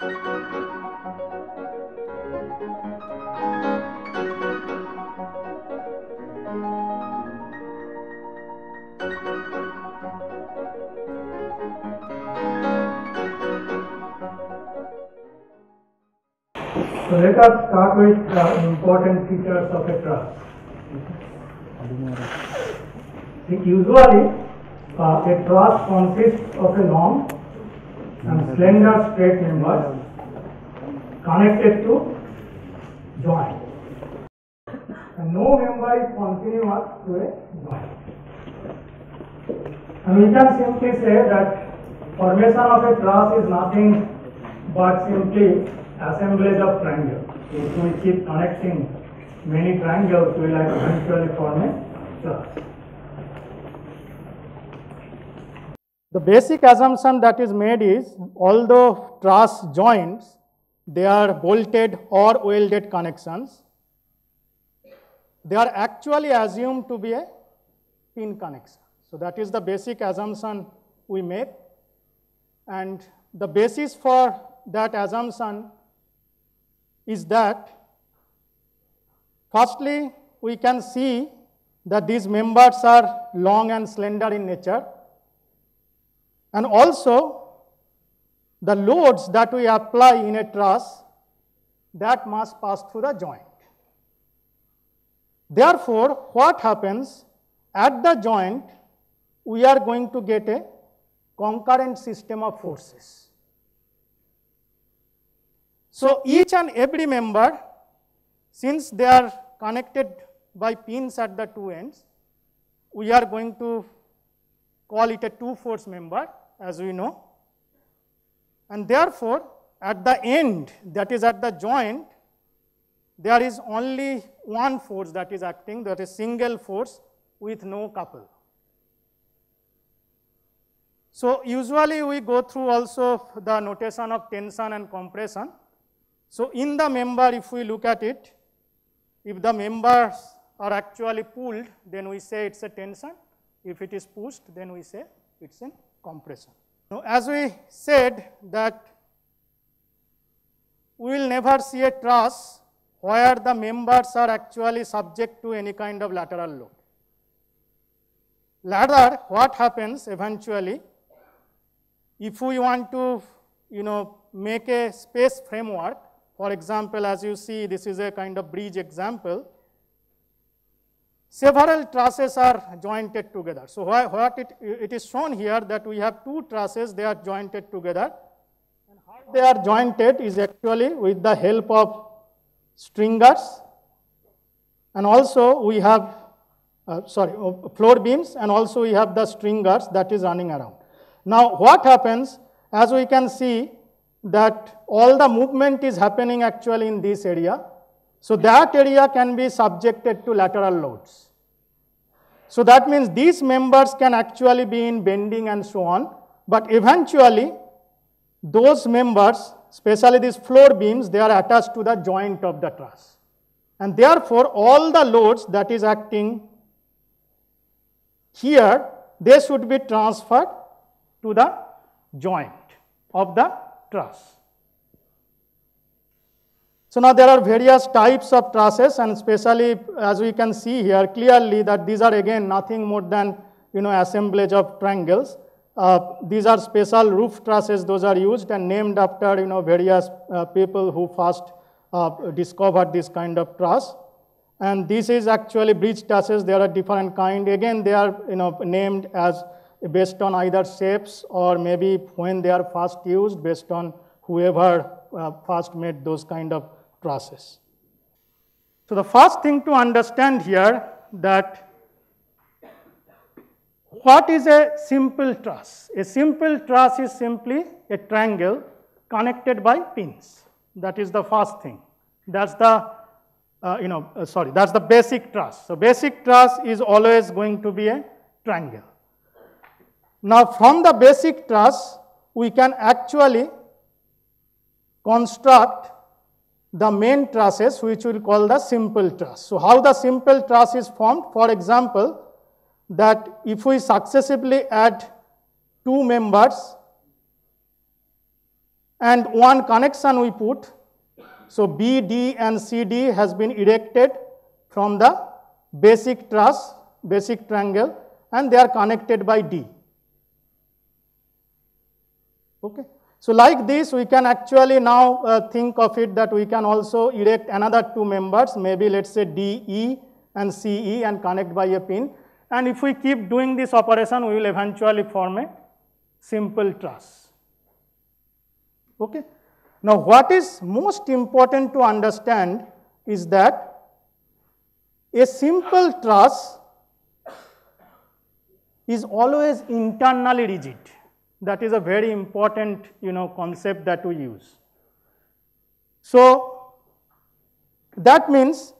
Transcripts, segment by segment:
So let us start with the important features of a truss. See, Usually, uh, a truss consists of a long and slender straight member connected to joint. And no member is continuous to a joint. And we can simply say that formation of a truss is nothing but simply assemblage of triangles. If we keep connecting many triangles, we will eventually form a truss. The basic assumption that is made is although truss joints, they are bolted or welded connections, they are actually assumed to be a pin connection. So that is the basic assumption we make. And the basis for that assumption is that firstly, we can see that these members are long and slender in nature. And also, the loads that we apply in a truss, that must pass through the joint. Therefore, what happens at the joint, we are going to get a concurrent system of forces. So, each and every member, since they are connected by pins at the two ends, we are going to call it a two force member as we know. And therefore, at the end that is at the joint, there is only one force that is acting that is single force with no couple. So, usually we go through also the notation of tension and compression. So, in the member if we look at it, if the members are actually pulled then we say it is a tension, if it is pushed then we say it is a compression. Now, as we said that we will never see a truss where the members are actually subject to any kind of lateral load. Rather, what happens eventually, if we want to, you know, make a space framework, for example, as you see, this is a kind of bridge example, several trusses are jointed together. So, what it, it is shown here that we have two trusses, they are jointed together. And how they are jointed is actually with the help of stringers and also we have, uh, sorry, uh, floor beams and also we have the stringers that is running around. Now, what happens as we can see that all the movement is happening actually in this area. So, that area can be subjected to lateral loads. So, that means these members can actually be in bending and so on, but eventually those members especially these floor beams they are attached to the joint of the truss and therefore all the loads that is acting here they should be transferred to the joint of the truss. So now there are various types of trusses and especially as we can see here clearly that these are again nothing more than you know assemblage of triangles. Uh, these are special roof trusses those are used and named after you know various uh, people who first uh, discovered this kind of truss. And this is actually bridge trusses there are different kind again they are you know named as based on either shapes or maybe when they are first used based on whoever uh, first made those kind of process. So, the first thing to understand here that what is a simple truss? A simple truss is simply a triangle connected by pins. That is the first thing. That's the, uh, you know, uh, sorry, that's the basic truss. So, basic truss is always going to be a triangle. Now, from the basic truss, we can actually construct the main trusses which we will call the simple truss. So, how the simple truss is formed? For example, that if we successively add two members and one connection we put. So BD and CD has been erected from the basic truss, basic triangle and they are connected by D. Okay. So like this we can actually now uh, think of it that we can also erect another two members maybe let us say DE and CE and connect by a pin and if we keep doing this operation we will eventually form a simple truss. Okay. Now what is most important to understand is that a simple truss is always internally rigid. That is a very important you know concept that we use. So that means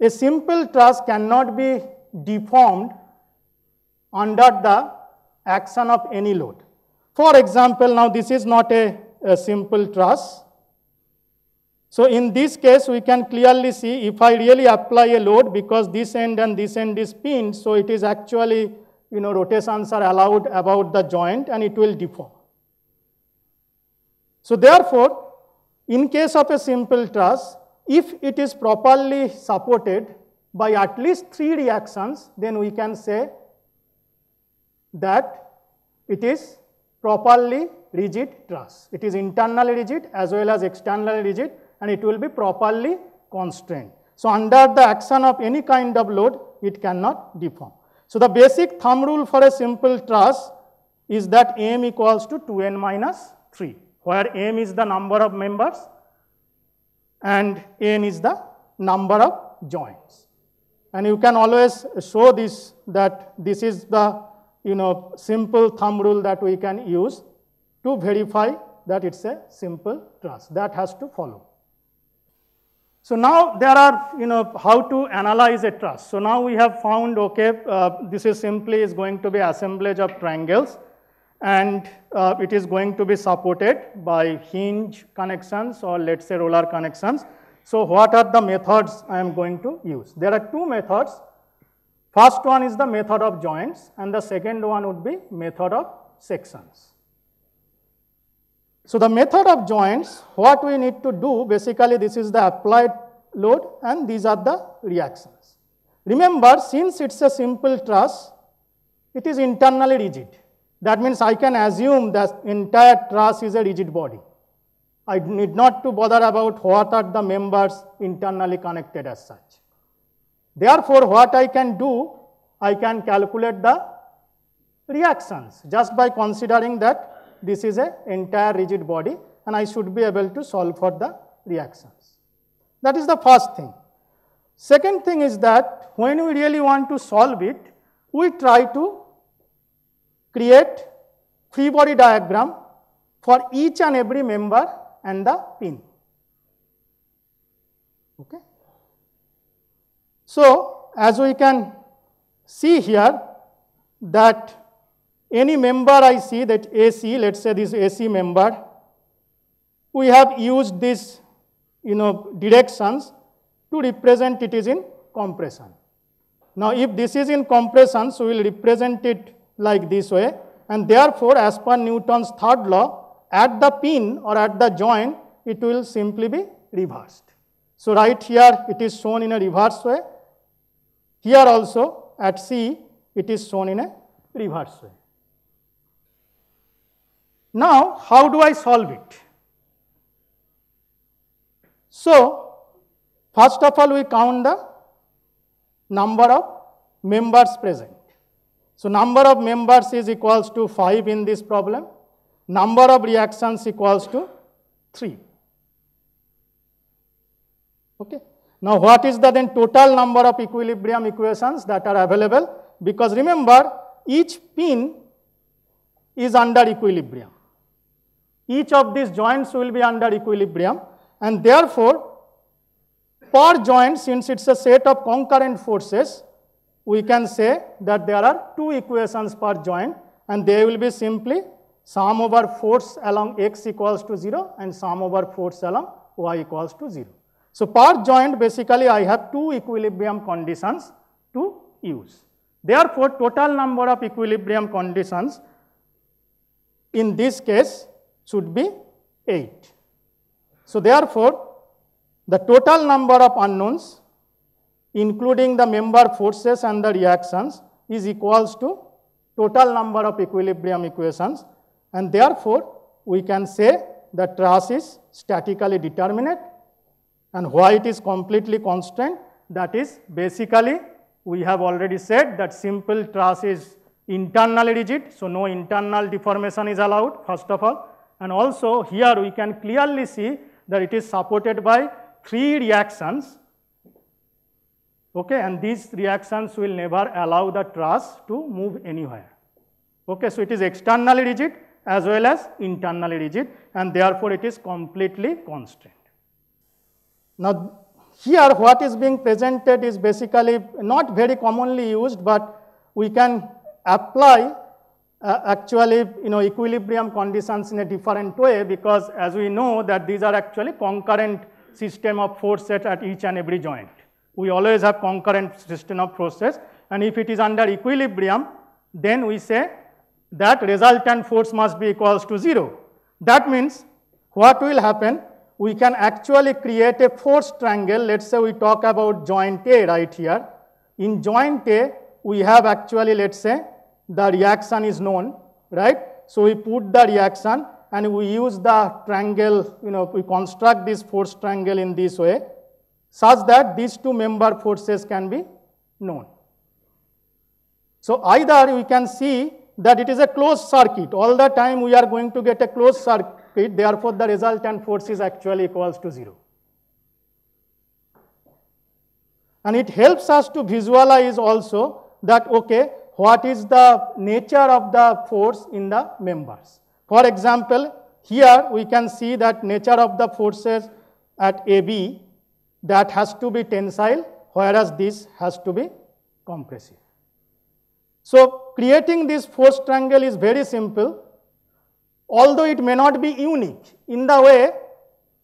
a simple truss cannot be deformed under the action of any load. For example, now this is not a, a simple truss. So in this case, we can clearly see if I really apply a load because this end and this end is pinned, so it is actually, you know, rotations are allowed about the joint and it will deform. So therefore, in case of a simple truss, if it is properly supported by at least three reactions, then we can say that it is properly rigid truss. It is internally rigid as well as externally rigid and it will be properly constrained. So under the action of any kind of load, it cannot deform. So the basic thumb rule for a simple truss is that m equals to 2n minus 3, where m is the number of members and n is the number of joints. And you can always show this that this is the you know simple thumb rule that we can use to verify that it's a simple truss that has to follow. So now there are, you know, how to analyze a truss. So now we have found, okay, uh, this is simply is going to be assemblage of triangles and uh, it is going to be supported by hinge connections or let's say roller connections. So what are the methods I am going to use? There are two methods. First one is the method of joints and the second one would be method of sections. So the method of joints, what we need to do, basically this is the applied load and these are the reactions. Remember, since it's a simple truss, it is internally rigid. That means I can assume that entire truss is a rigid body. I need not to bother about what are the members internally connected as such. Therefore, what I can do, I can calculate the reactions just by considering that this is a entire rigid body and I should be able to solve for the reactions. That is the first thing. Second thing is that when we really want to solve it, we try to create free body diagram for each and every member and the pin. Okay. So, as we can see here that any member I see that AC, let's say this AC member, we have used these you know, directions to represent it is in compression. Now, if this is in compression, so we will represent it like this way and therefore, as per Newton's third law, at the pin or at the joint, it will simply be reversed. So, right here it is shown in a reverse way. Here also at C, it is shown in a reverse way. Now, how do I solve it? So, first of all, we count the number of members present. So, number of members is equals to 5 in this problem. Number of reactions equals to 3. Okay. Now, what is the then total number of equilibrium equations that are available? Because remember, each pin is under equilibrium. Each of these joints will be under equilibrium and therefore, per joint since it is a set of concurrent forces, we can say that there are two equations per joint and they will be simply sum over force along x equals to 0 and sum over force along y equals to 0. So, per joint basically I have two equilibrium conditions to use. Therefore, total number of equilibrium conditions in this case should be 8. So therefore, the total number of unknowns including the member forces and the reactions is equals to total number of equilibrium equations. And therefore we can say the truss is statically determinate and why it is completely constant that is basically we have already said that simple truss is internally rigid. So no internal deformation is allowed first of all and also here we can clearly see that it is supported by three reactions okay and these reactions will never allow the truss to move anywhere okay so it is externally rigid as well as internally rigid and therefore it is completely constrained. now here what is being presented is basically not very commonly used but we can apply uh, actually you know equilibrium conditions in a different way because as we know that these are actually concurrent system of forces at each and every joint. We always have concurrent system of forces and if it is under equilibrium then we say that resultant force must be equals to 0. That means what will happen we can actually create a force triangle let us say we talk about joint A right here. In joint A we have actually let us say the reaction is known, right? So we put the reaction and we use the triangle, you know, we construct this force triangle in this way such that these two member forces can be known. So either we can see that it is a closed circuit, all the time we are going to get a closed circuit, therefore the resultant force is actually equals to 0. And it helps us to visualize also that, okay, what is the nature of the force in the members. For example, here we can see that nature of the forces at AB that has to be tensile whereas this has to be compressive. So creating this force triangle is very simple although it may not be unique in the way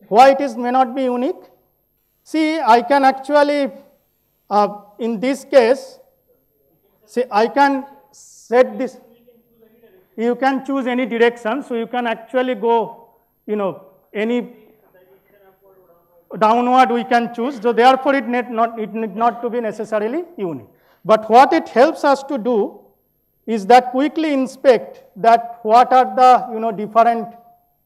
why it is may not be unique. See I can actually uh, in this case See, I can set this, you can choose any direction, so you can actually go, you know, any downward we can choose. So therefore, it need not it need not to be necessarily unique. But what it helps us to do is that quickly inspect that what are the you know different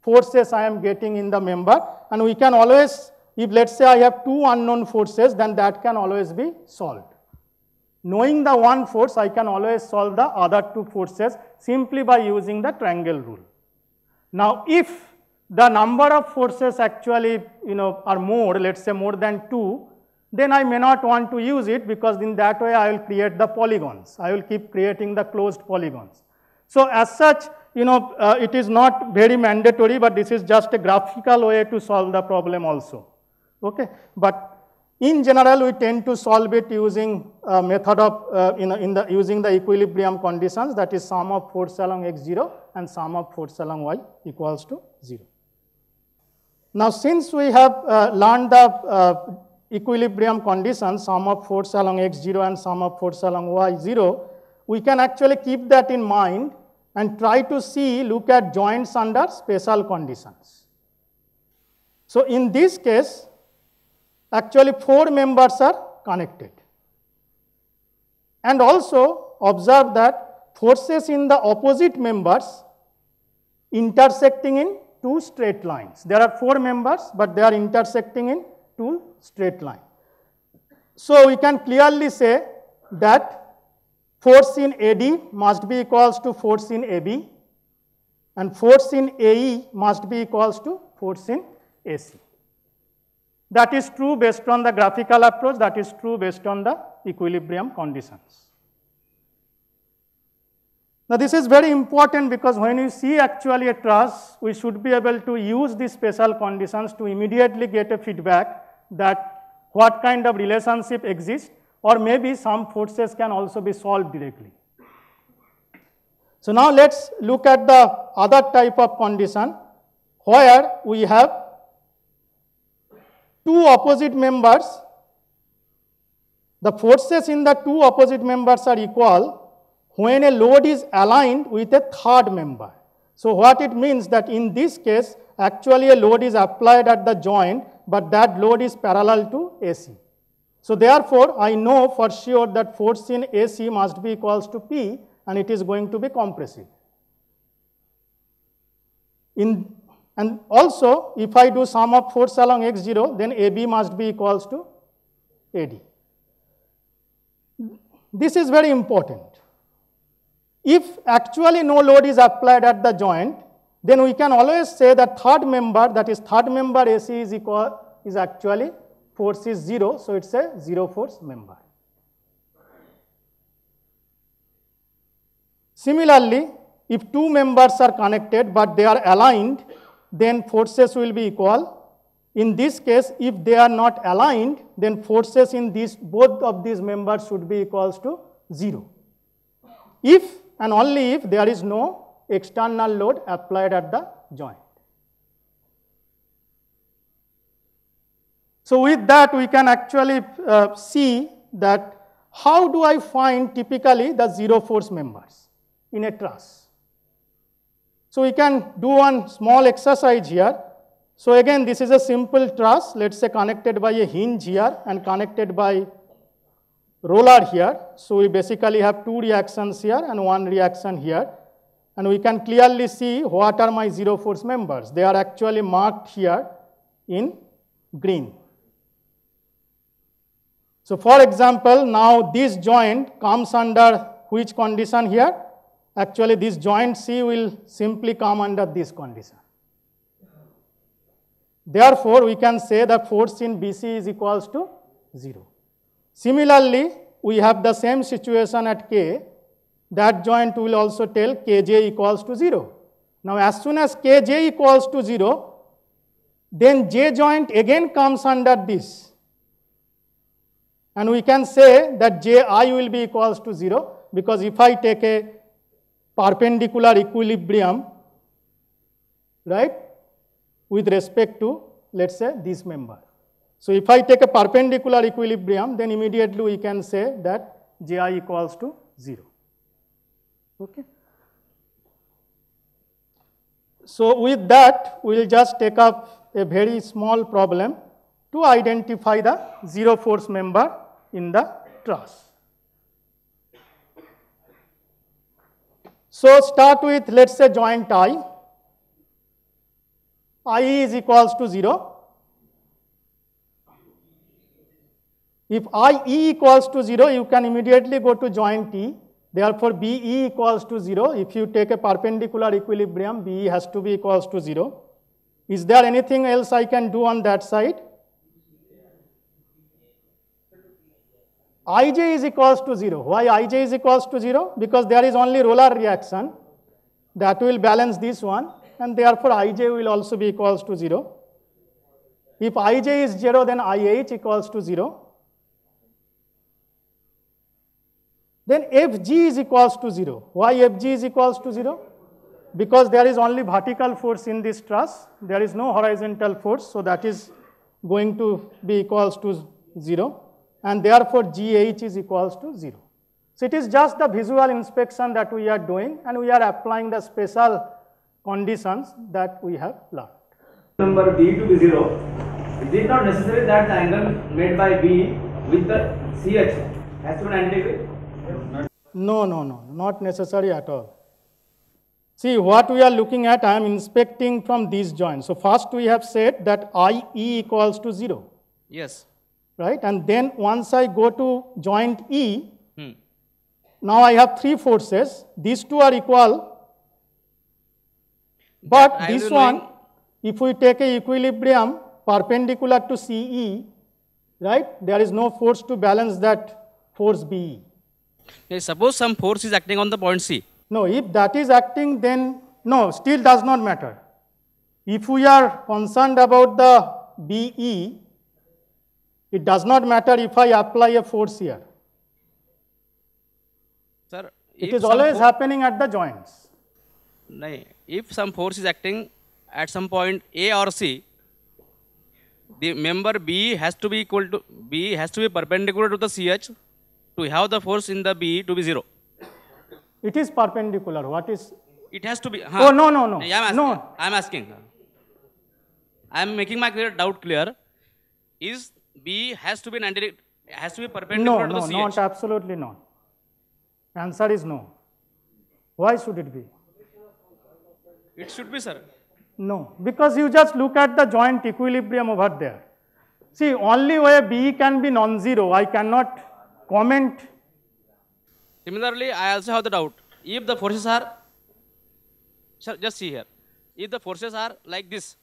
forces I am getting in the member, and we can always, if let's say I have two unknown forces, then that can always be solved. Knowing the one force, I can always solve the other two forces simply by using the triangle rule. Now, if the number of forces actually you know are more, let us say more than 2, then I may not want to use it because in that way I will create the polygons. I will keep creating the closed polygons. So, as such you know uh, it is not very mandatory, but this is just a graphical way to solve the problem also. Okay, but in general, we tend to solve it using a method of uh, in, in the using the equilibrium conditions that is sum of force along x0 and sum of force along y equals to 0. Now, since we have uh, learned the uh, equilibrium conditions sum of force along x0 and sum of force along y0, we can actually keep that in mind and try to see look at joints under special conditions. So, in this case actually four members are connected. And also observe that forces in the opposite members intersecting in two straight lines. There are four members, but they are intersecting in two straight lines. So we can clearly say that force in AD must be equals to force in AB and force in AE must be equals to force in AC. That is true based on the graphical approach, that is true based on the equilibrium conditions. Now this is very important because when you see actually a truss, we should be able to use these special conditions to immediately get a feedback that what kind of relationship exists or maybe some forces can also be solved directly. So now let's look at the other type of condition where we have two opposite members, the forces in the two opposite members are equal when a load is aligned with a third member. So what it means that in this case, actually a load is applied at the joint, but that load is parallel to AC. So therefore, I know for sure that force in AC must be equals to P and it is going to be compressive. In, and also, if I do sum of force along x0, then AB must be equals to AD. This is very important. If actually no load is applied at the joint, then we can always say that third member, that is third member AC is equal, is actually force is 0, so it's a 0 force member. Similarly, if two members are connected but they are aligned, then forces will be equal. In this case, if they are not aligned, then forces in these both of these members should be equals to 0. If and only if there is no external load applied at the joint. So with that, we can actually uh, see that how do I find typically the zero force members in a truss. So we can do one small exercise here. So again, this is a simple truss, let's say connected by a hinge here and connected by roller here. So we basically have two reactions here and one reaction here. And we can clearly see what are my zero force members. They are actually marked here in green. So for example, now this joint comes under which condition here? Actually, this joint C will simply come under this condition. Therefore, we can say the force in BC is equals to 0. Similarly, we have the same situation at K. That joint will also tell Kj equals to 0. Now, as soon as Kj equals to 0, then J joint again comes under this. And we can say that Ji will be equals to 0 because if I take a perpendicular equilibrium, right, with respect to, let's say, this member. So if I take a perpendicular equilibrium, then immediately we can say that Ji equals to 0. Okay. So with that, we will just take up a very small problem to identify the zero force member in the truss. So start with let us say joint I. I is equals to 0. If I e equals to 0, you can immediately go to joint T. Therefore, B e equals to 0. If you take a perpendicular equilibrium, B e has to be equals to 0. Is there anything else I can do on that side? Ij is equals to 0. Why Ij is equals to 0? Because there is only roller reaction that will balance this one and therefore Ij will also be equals to 0. If Ij is 0 then IH equals to 0. Then Fg is equals to 0. Why Fg is equals to 0? Because there is only vertical force in this truss. There is no horizontal force. So that is going to be equals to 0 and therefore GH is equals to 0. So it is just the visual inspection that we are doing and we are applying the special conditions that we have learned. Number B to be 0, it is not necessary that the angle made by B with the CH has to be 90 degree. No, no, no, not necessary at all. See what we are looking at, I am inspecting from these joints. So first we have said that IE equals to 0. Yes. Right? And then once I go to joint E, Hmm. now I have three forces. These two are equal. But this one, knowing- if we take a equilibrium perpendicular to CE, right? There is no force to balance that force BE. Now, suppose some force is acting on the point C. No, if that is acting, then no, still does not matter. If we are concerned about the BE, it does not matter if I apply a force here. Sir, It is always happening at the joints. nahi, if some force is acting at some point A or C, the member B has to be equal to B has to be perpendicular to the CH to have the force in the B to be zero. It is perpendicular. What is? It has to be. Oh, no, no, no. I'm asking. No. I'm asking. I am making my clear doubt clear. Is B has to be 90 deg- has to be perpendicular no, to the not CH. absolutely not. Answer is no. Why should it be? It should be, sir. No, because you just look at the joint equilibrium over there. See, only way B can be non-zero, I cannot comment. Similarly, I also have the doubt. If the forces are, sir, just see here. If the forces are like this,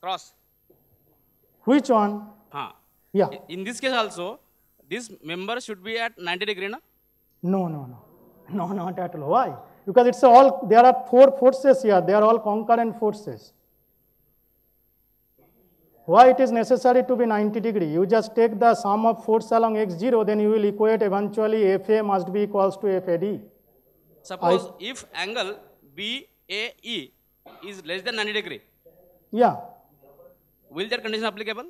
cross, Which one? huh. Yeah, In this case also, this member should be at 90 degree, na? no, no, no, no, not at all. Why? Because it's all, there are four forces here, they are all concurrent forces. Why it is necessary to be 90 degree? You just take the sum of force along x0, then you will equate eventually FA must be equals to FAD. Suppose if angle BAE is less than 90 degree, Yeah, will that condition applicable?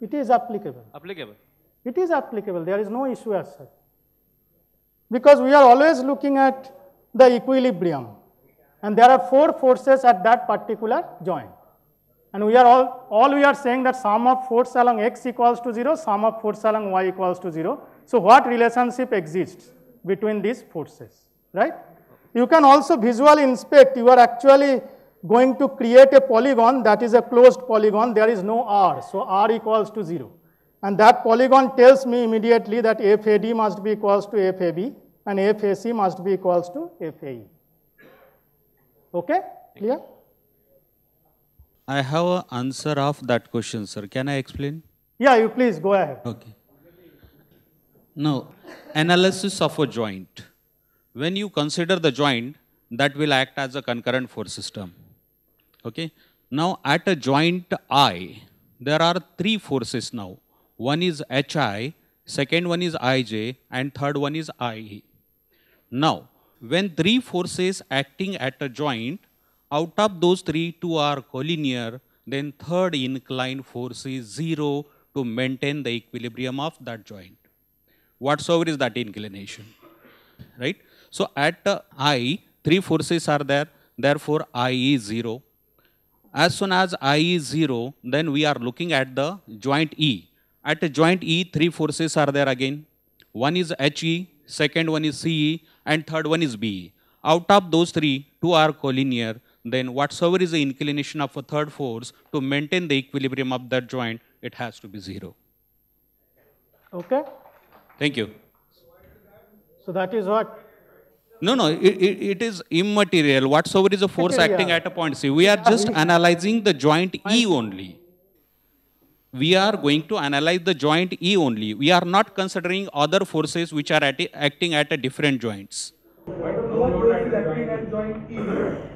it is applicable. Applicable. It is applicable, there is no issue as such. Because we are always looking at the equilibrium and there are four forces at that particular joint. And we are all, all we are saying that sum of force along x equals to 0, sum of force along y equals to 0. So what relationship exists between these forces, right? You can also visually inspect, you are actually going to create a polygon that is a closed polygon, there is no r, so r equals to 0. And that polygon tells me immediately that FAD must be equals to FAB and FAC must be equals to FAE. Okay, clear? I have an answer of that question, sir. Can I explain? Yeah, you please go ahead. Okay. Now, analysis of a joint. When you consider the joint, that will act as a concurrent force system. Okay. Now, at a joint I, there are three forces now. One is HI, second one is IJ, and third one is IE. Now, when three forces acting at a joint, out of those three, two are collinear, then third inclined force is zero to maintain the equilibrium of that joint. Whatsoever is that inclination, right? So at I, three forces are there, therefore I is zero. As soon as I is zero, then we are looking at the joint E. At a joint E, three forces are there again. One is HE, second one is CE, and third one is BE. Out of those three, two are collinear. Then whatsoever is the inclination of a third force to maintain the equilibrium of that joint, it has to be zero. Okay, Thank you. so that is what, No, no, it, it, it is immaterial. Whatsoever is a force Material. acting at a point C. We are just analyzing the joint E only. We are going to analyze the joint E only. We are not considering other forces which are at, acting at a different joints. no force is acting at joint E,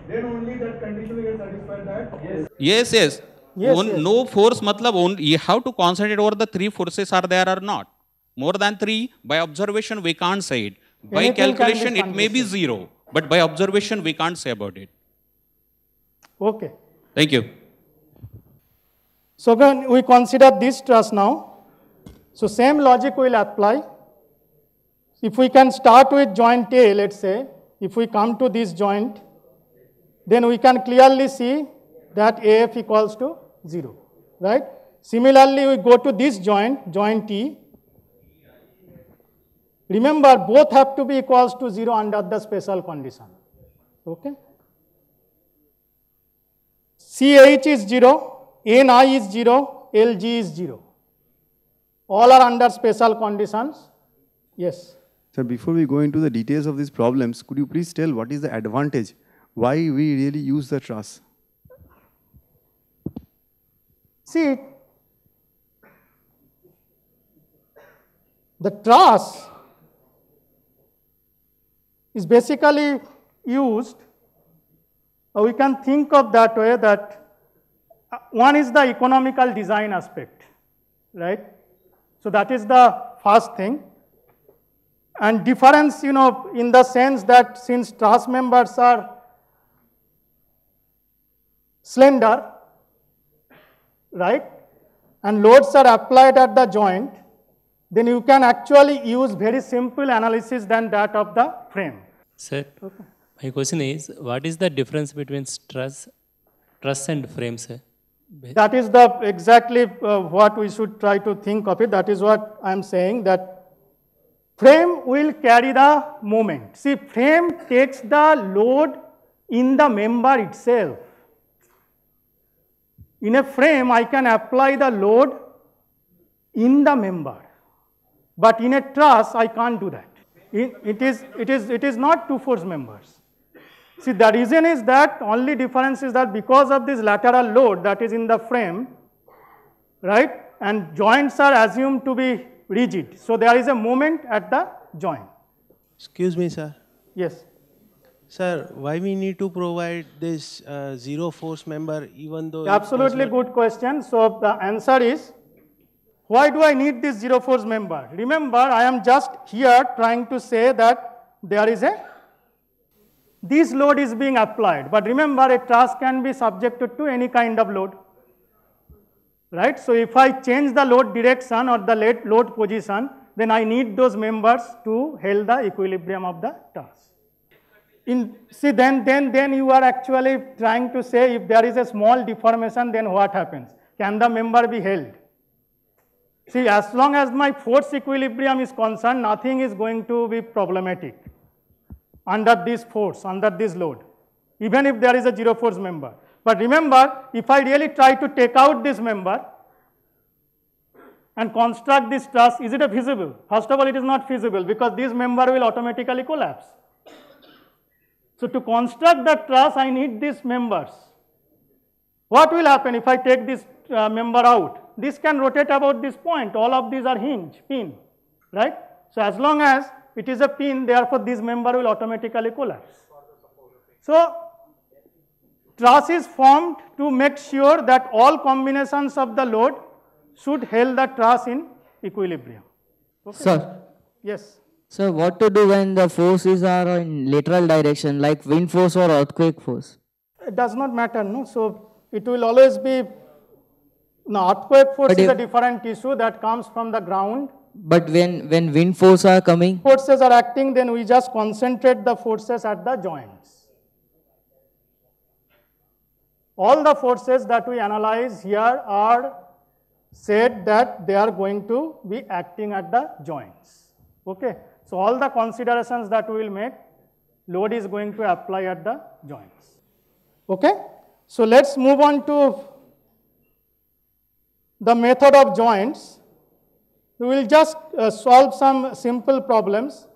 then only that condition will get satisfied that Yes, yes. Yes, On- yes. No force, matlab, only, you have to concentrate over the three forces are there or not. More than three, by observation, we can't say it. By calculation, it may be zero. But by observation, we can't say about it. okay. Thank you. So when we consider this truss now, so same logic will apply. If we can start with joint A, let's say, if we come to this joint, then we can clearly see that AF equals to 0, right? Similarly, we go to this joint, joint E. Remember, both have to be equals to 0 under the special condition, okay? CH is 0, NI is 0, LG is 0. All are under special conditions. Yes. Sir, before we go into the details of these problems, could you please tell what is the advantage? Why we really use the truss? See, the truss is basically used, or we can think of that way that uh, one is the economical design aspect, right? So that is the first thing. And difference, you know, in the sense that since truss members are slender, right? And loads are applied at the joint, then you can actually use very simple analysis than that of the frame. Sir, my question is, what is the difference between truss, truss and frame, sir? That is the exactly uh, what we should try to think of it. That is what I am saying that frame will carry the moment. See, frame takes the load in the member itself. In a frame, I can apply the load in the member. But in a truss, I can't do that. It, it, is, it, is, it is not two force members. See, the reason is that only difference is that because of this lateral load that is in the frame, right, and joints are assumed to be rigid. So, there is a moment at the joint. Excuse me, sir. Yes. Sir, why we need to provide this uh, zero force member even though Absolutely good question. So, the answer is, why do I need this zero force member? Remember, I am just here trying to say that there is a, this load is being applied. But remember, a truss can be subjected to any kind of load. Right? So, if I change the load direction or the load- position, then I need those members to hold the equilibrium of the truss. In, see, then, then, then you are actually trying to say if there is a small deformation, then what happens? Can the member be held? See, as long as my force equilibrium is concerned, nothing is going to be problematic under this force, under this load, even if there is a zero force member. But remember, if I really try to take out this member and construct this truss, is it feasible? First of all, it is not feasible because this member will automatically collapse. So, to construct the truss, I need these members. What will happen if I take this uh, member out? This can rotate about this point. All of these are hinge, pin, right? So, as long as it is a pin, therefore, this member will automatically collapse. So, truss is formed to make sure that all combinations of the load should hold the truss in equilibrium. Sir, Yes. sir, what to do when the forces are in lateral direction, like wind force or earthquake force? It does not matter, no? So, it will always be, no, earthquake force But is a different issue that comes from the ground. But when when wind force are coming, Forces are acting, then we just concentrate the forces at the joints. All the forces that we analyze here are said that they are going to be acting at the joints. Okay? So, all the considerations that we will make, load is going to apply at the joints. Okay? So, let us move on to the method of joints. We will just uh, solve some simple problems.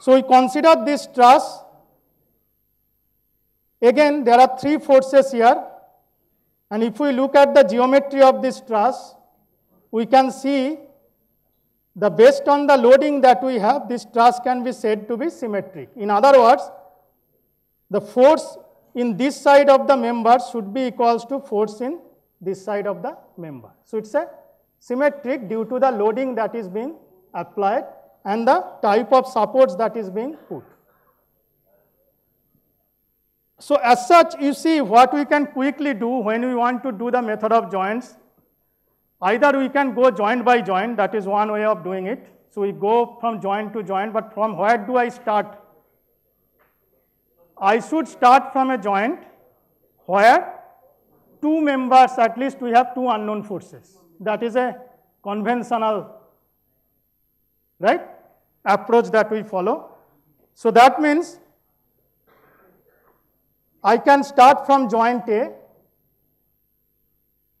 So, we consider this truss. Again, there are three forces here. And if we look at the geometry of this truss, we can see the based on the loading that we have, this truss can be said to be symmetric. In other words, the force in this side of the member should be equals to force in this side of the member. So, it is a symmetric due to the loading that is being applied and the type of supports that is being put. So, as such you see what we can quickly do when we want to do the method of joints. Either we can go joint by joint that is one way of doing it. So, we go from joint to joint but from where do I start? I should start from a joint where two members at least we have two unknown forces. That is a conventional right approach that we follow. So, that means I can start from joint A.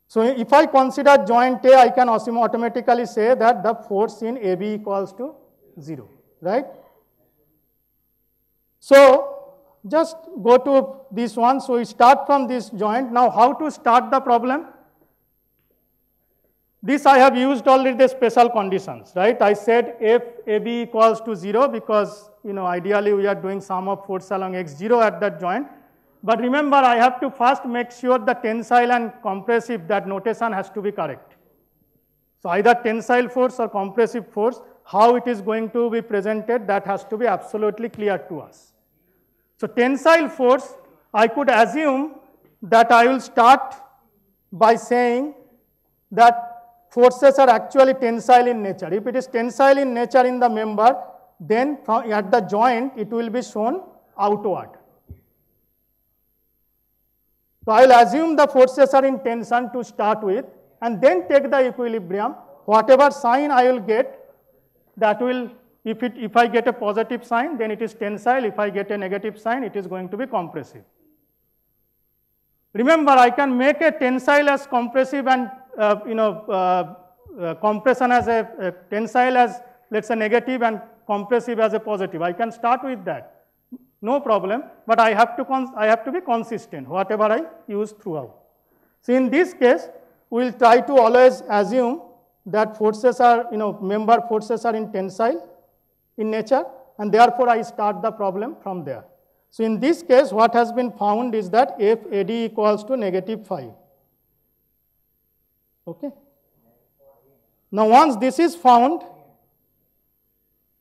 So, if I consider joint A, I can automatically say that the force in AB equals to 0, right. So, just go to this one. So, we start from this joint. Now, how to start the problem? This I have used already the special conditions, right. I said if AB equals to 0 because you know ideally we are doing sum of force along x0 at that joint. But remember I have to first make sure the tensile and compressive that notation has to be correct. So, either tensile force or compressive force, how it is going to be presented that has to be absolutely clear to us. So, tensile force, I could assume that I will start by saying that forces are actually tensile in nature. If it is tensile in nature in the member, then at the joint it will be shown outward. So I'll assume the forces are in tension to start with and then take the equilibrium. Whatever sign I will get, that will, if, it, if I get a positive sign, then it is tensile. If I get a negative sign, it is going to be compressive. Remember, I can make a tensile as compressive and, uh, you know, uh, uh, compression as a, a tensile as, let's say, negative and compressive as a positive. I can start with that no problem, but I have to, I have to be consistent, whatever I use throughout. So in this case, we will try to always assume that forces are, you know, member forces are in tensile in nature, and therefore I start the problem from there. So in this case, what has been found is that f AD equals to negative 5. Okay. Now once this is found,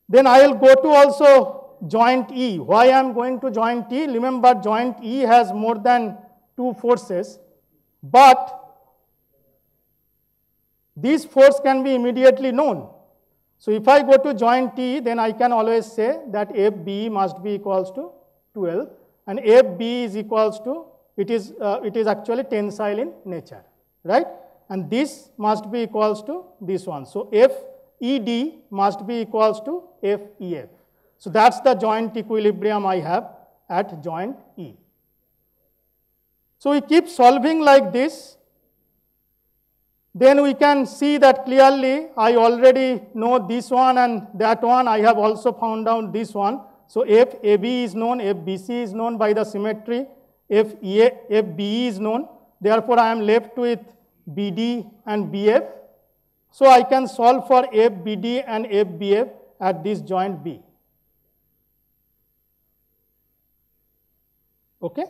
then I will go to also joint E. Why I am going to joint E? Remember joint E has more than two forces, but these force can be immediately known. So if I go to joint E, then I can always say that FB must be equals to 12 and FB is equals to, it is, uh, it is actually tensile in nature, right? And this must be equals to this one. So FED must be equals to FEF. So that's the joint equilibrium I have at joint E. So we keep solving like this. Then we can see that clearly I already know this one and that one. I have also found out this one. So if AB is known, if BC is known by the symmetry, EA, is known, therefore I am left with BD and BF. So I can solve for FBD and FBF at this joint B. Okay?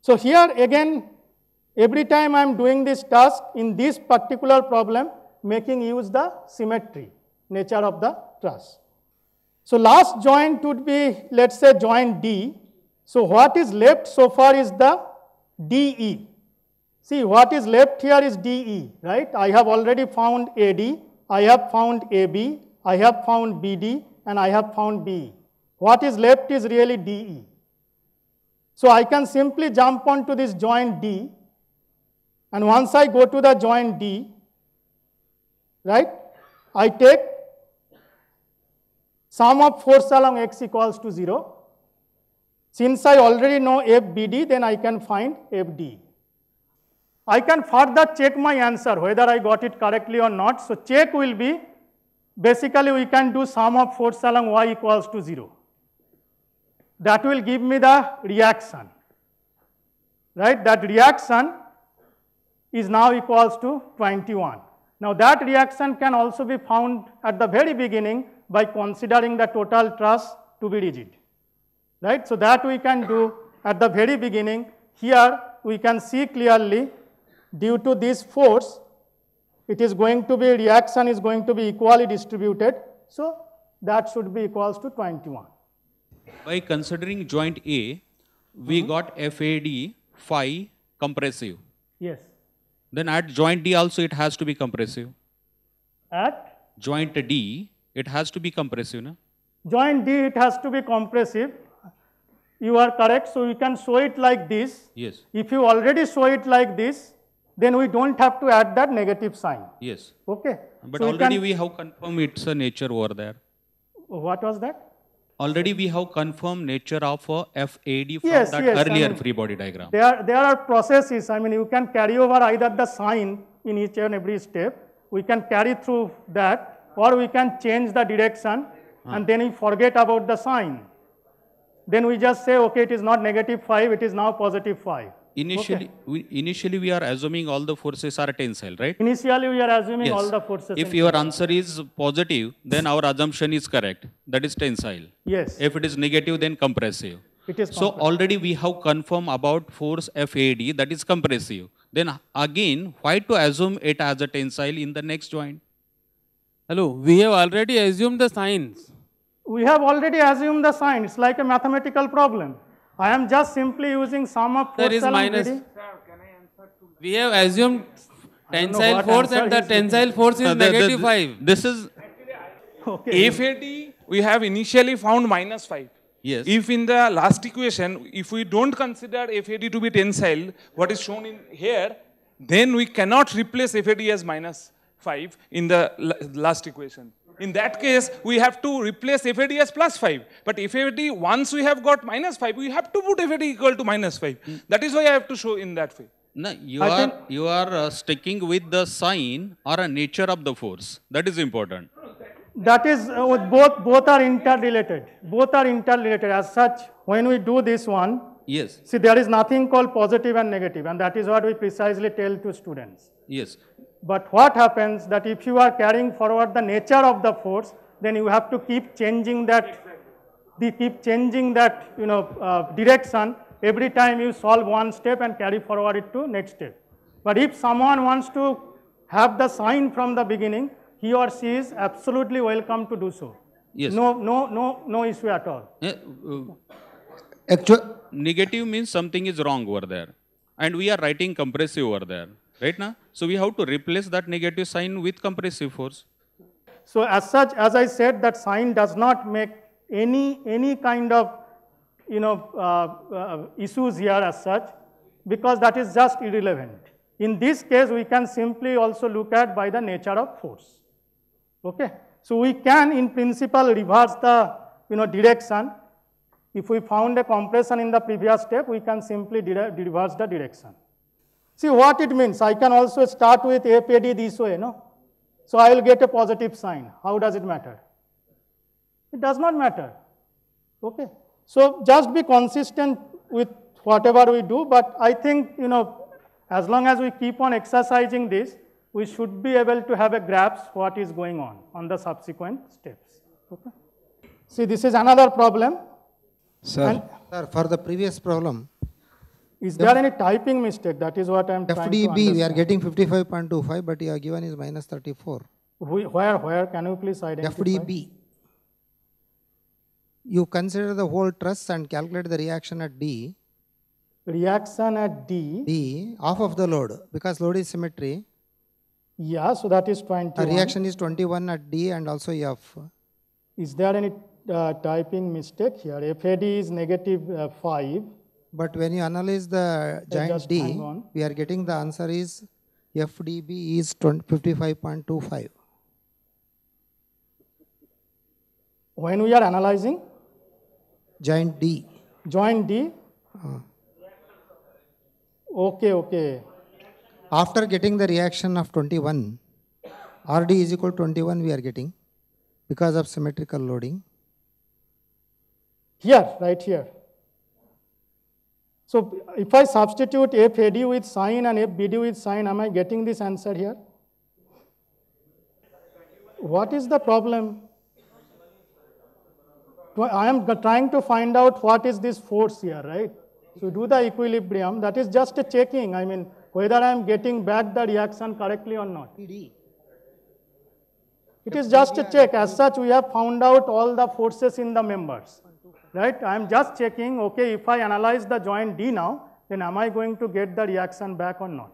So here again, every time I am doing this task in this particular problem, making use the symmetry nature of the truss. So last joint would be, let's say joint D. So what is left so far is the DE. See what is left here is DE, right? I have already found AD, I have found AB, I have found BD, and I have found BE. What is left is really DE. So I can simply jump onto this joint D, and once I go to the joint D, right, I take sum of force along x equals to 0. Since I already know FBD, then I can find FD. I can further check my answer, whether I got it correctly or not. So check will be, basically we can do sum of force along y equals to 0 that will give me the reaction, right? That reaction is now equals to 21. Now that reaction can also be found at the very beginning by considering the total truss to be rigid, right? So that we can do at the very beginning. Here we can see clearly due to this force, it is going to be, reaction is going to be equally distributed. So that should be equals to 21. By considering joint A, we Mm-hmm. got FAD phi compressive. Yes. Then at joint D also it has to be compressive. At Joint D, it has to be compressive, no? joint D, it has to be compressive. You are correct. So you can show it like this. Yes, If you already show it like this, then we don't have to add that negative sign. yes. Okay. But So already we have confirmed it's a nature over there. What was that? Already we have confirmed nature of a FAD from Yes, that yes, I earlier mean, free body diagram. There, there are processes. I mean, you can carry over either the sign in each and every step. We can carry through that, or we can change the direction, ah. and then we forget about the sign. Then we just say, okay, it is not negative 5, it is now positive 5. Initially, we, initially we are assuming all the forces are tensile, right? Initially, we are assuming all the forces. If in- your answer is positive, then our assumption is correct. That is tensile. yes, If it is negative, then compressive. it is So compressive. already we have confirmed about force FAD that is compressive. Then again, why to assume it as a tensile in the next joint? Hello, we have already assumed the signs. we have already assumed the signs It's like a mathematical problem. I am just simply using sum of There force is along minus. BD. We have assumed tensile force and the tensile force is Uh, the- the- negative 5. This is Okay. FAD, we have initially found minus 5. Yes. If in the last equation, if we don't consider FAD to be tensile, what is shown in here, then we cannot replace FAD as minus 5 in the last equation. In that case, we have to replace FAD as plus 5. But FAD, once we have got minus 5, we have to put FAD equal to minus 5. That is why I have to show in that way. No, you I are you are uh, sticking with the sign or a nature of the force. That is important. That is, uh, both, both are interrelated. Both are interrelated. As such, when we do this one, Yes. see, there is nothing called positive and negative, and that is what we precisely tell to students. Yes. But what happens that if you are carrying forward the nature of the force, then you have to keep changing that, the keep changing that, you know, uh, direction every time you solve one step and carry forward it to next step. But if someone wants to have the sign from the beginning, he or she is absolutely welcome to do so. Yes. No, no, no, no issue at all. Eh, uh, Actually, negative means something is wrong over there. And we are writing compressive over there. Right now? So we have to replace that negative sign with compressive force. So as such, as I said, that sign does not make any, any kind of, you know, uh, uh, issues here as such, because that is just irrelevant. In this case, we can simply also look at by the nature of force. Okay? So we can, in principle, reverse the, you know, direction. If we found a compression in the previous step, we can simply reverse the direction. See what it means. I can also start with FAD this way, no? So I will get a positive sign. How does it matter? It does not matter. Okay. So just be consistent with whatever we do, but I think, you know, as long as we keep on exercising this, we should be able to have a grasp what is going on on the subsequent steps. Okay. See, this is another problem. sir, And- sir, for the previous problem, Is there any typing mistake? That is what I am trying to FDB, we are getting 55.25, but you are given is minus 34. Wh- Where, where? Can you please identify? FDB. You consider the whole truss and calculate the reaction at D, Reaction at D. D, off of the load, because load is symmetry. Yeah, so that is 21. The reaction is 21 at D and also F. Is there any uh, typing mistake here? FAD is negative uh, 5. But when you analyze the joint just D, we are getting the answer is FDB is 20 55.25. When we are analyzing Joint D. joint D, Uh, okay, okay. After getting the reaction of 21, RD is equal to 21 we are getting because of symmetrical loading. Here, right here. So if I substitute FAD with sine and FBD with sine, am I getting this answer here? What is the problem? I am trying to find out what is this force here, right? So do the equilibrium, that is just a checking, I mean, whether I am getting back the reaction correctly or not. It is just a check. As such, we have found out all the forces in the members, right? I am just checking, okay, if I analyze the joint D now, then am I going to get the reaction back or not?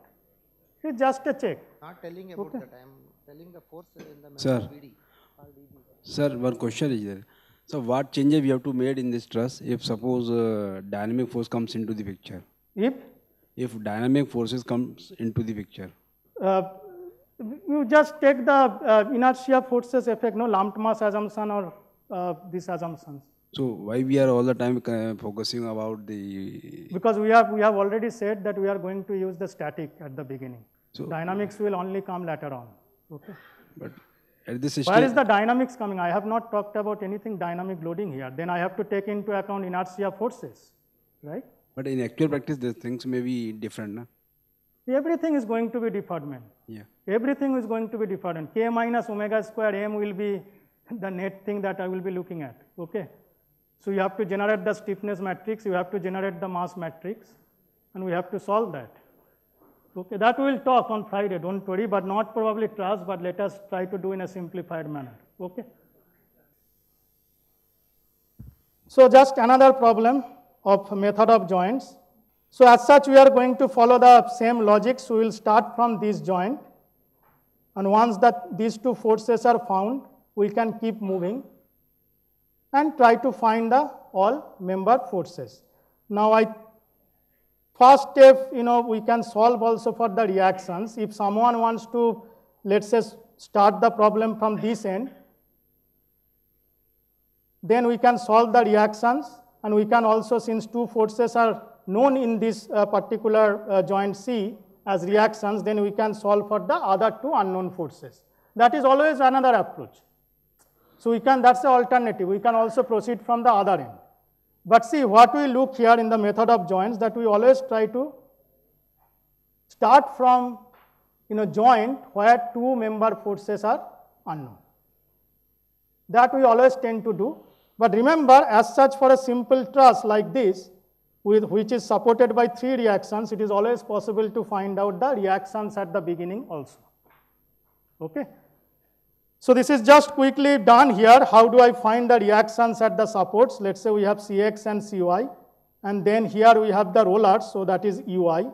It's just a check. Not telling about that, I am telling the force in the member Sir. BD. Sir, one question is there. So what changes we have to made in this truss if suppose uh, dynamic force comes into the picture? If If dynamic forces comes into the picture. uh, you just take the uh, inertia forces effect, no lumped mass assumption or uh, these assumptions. So why we are all the time focusing about the Because we have, we have already said that we are going to use the static at the beginning. So- Dynamics will only come later on. Okay. but at this Where stage is the dynamics coming? I have not talked about anything dynamic loading here. Then I have to take into account inertia forces, right? but in actual practice the things may be different, na? Everything is going to be deferment. Yeah. Everything is going to be deferment. K minus omega square m will be the net thing that I will be looking at. Okay. So you have to generate the stiffness matrix, you have to generate the mass matrix, and we have to solve that. Okay, that we will talk on Friday, don't worry, but not probably truss, but let us try to do in a simplified manner. Okay. So just another problem of method of joints. So as such, we are going to follow the same logic. So we will start from this joint. And once that these two forces are found, we can keep moving and try to find the all member forces. Now I first step, you know, we can solve also for the reactions. If someone wants to, let's say, start the problem from this end, then we can solve the reactions and we can also, since two forces are known in this uh, particular uh, joint C as reactions, then we can solve for the other two unknown forces. That is always another approach. So we can, that's the alternative. We can also proceed from the other end. But see what we look here in the method of joints that we always try to start from in a joint where two member forces are unknown. That we always tend to do. But remember as such for a simple truss like this with which is supported by three reactions, it is always possible to find out the reactions at the beginning also. Okay. So this is just quickly done here. How do I find the reactions at the supports? Let's say we have Cx and Cy and then here we have the rollers, so that is Ui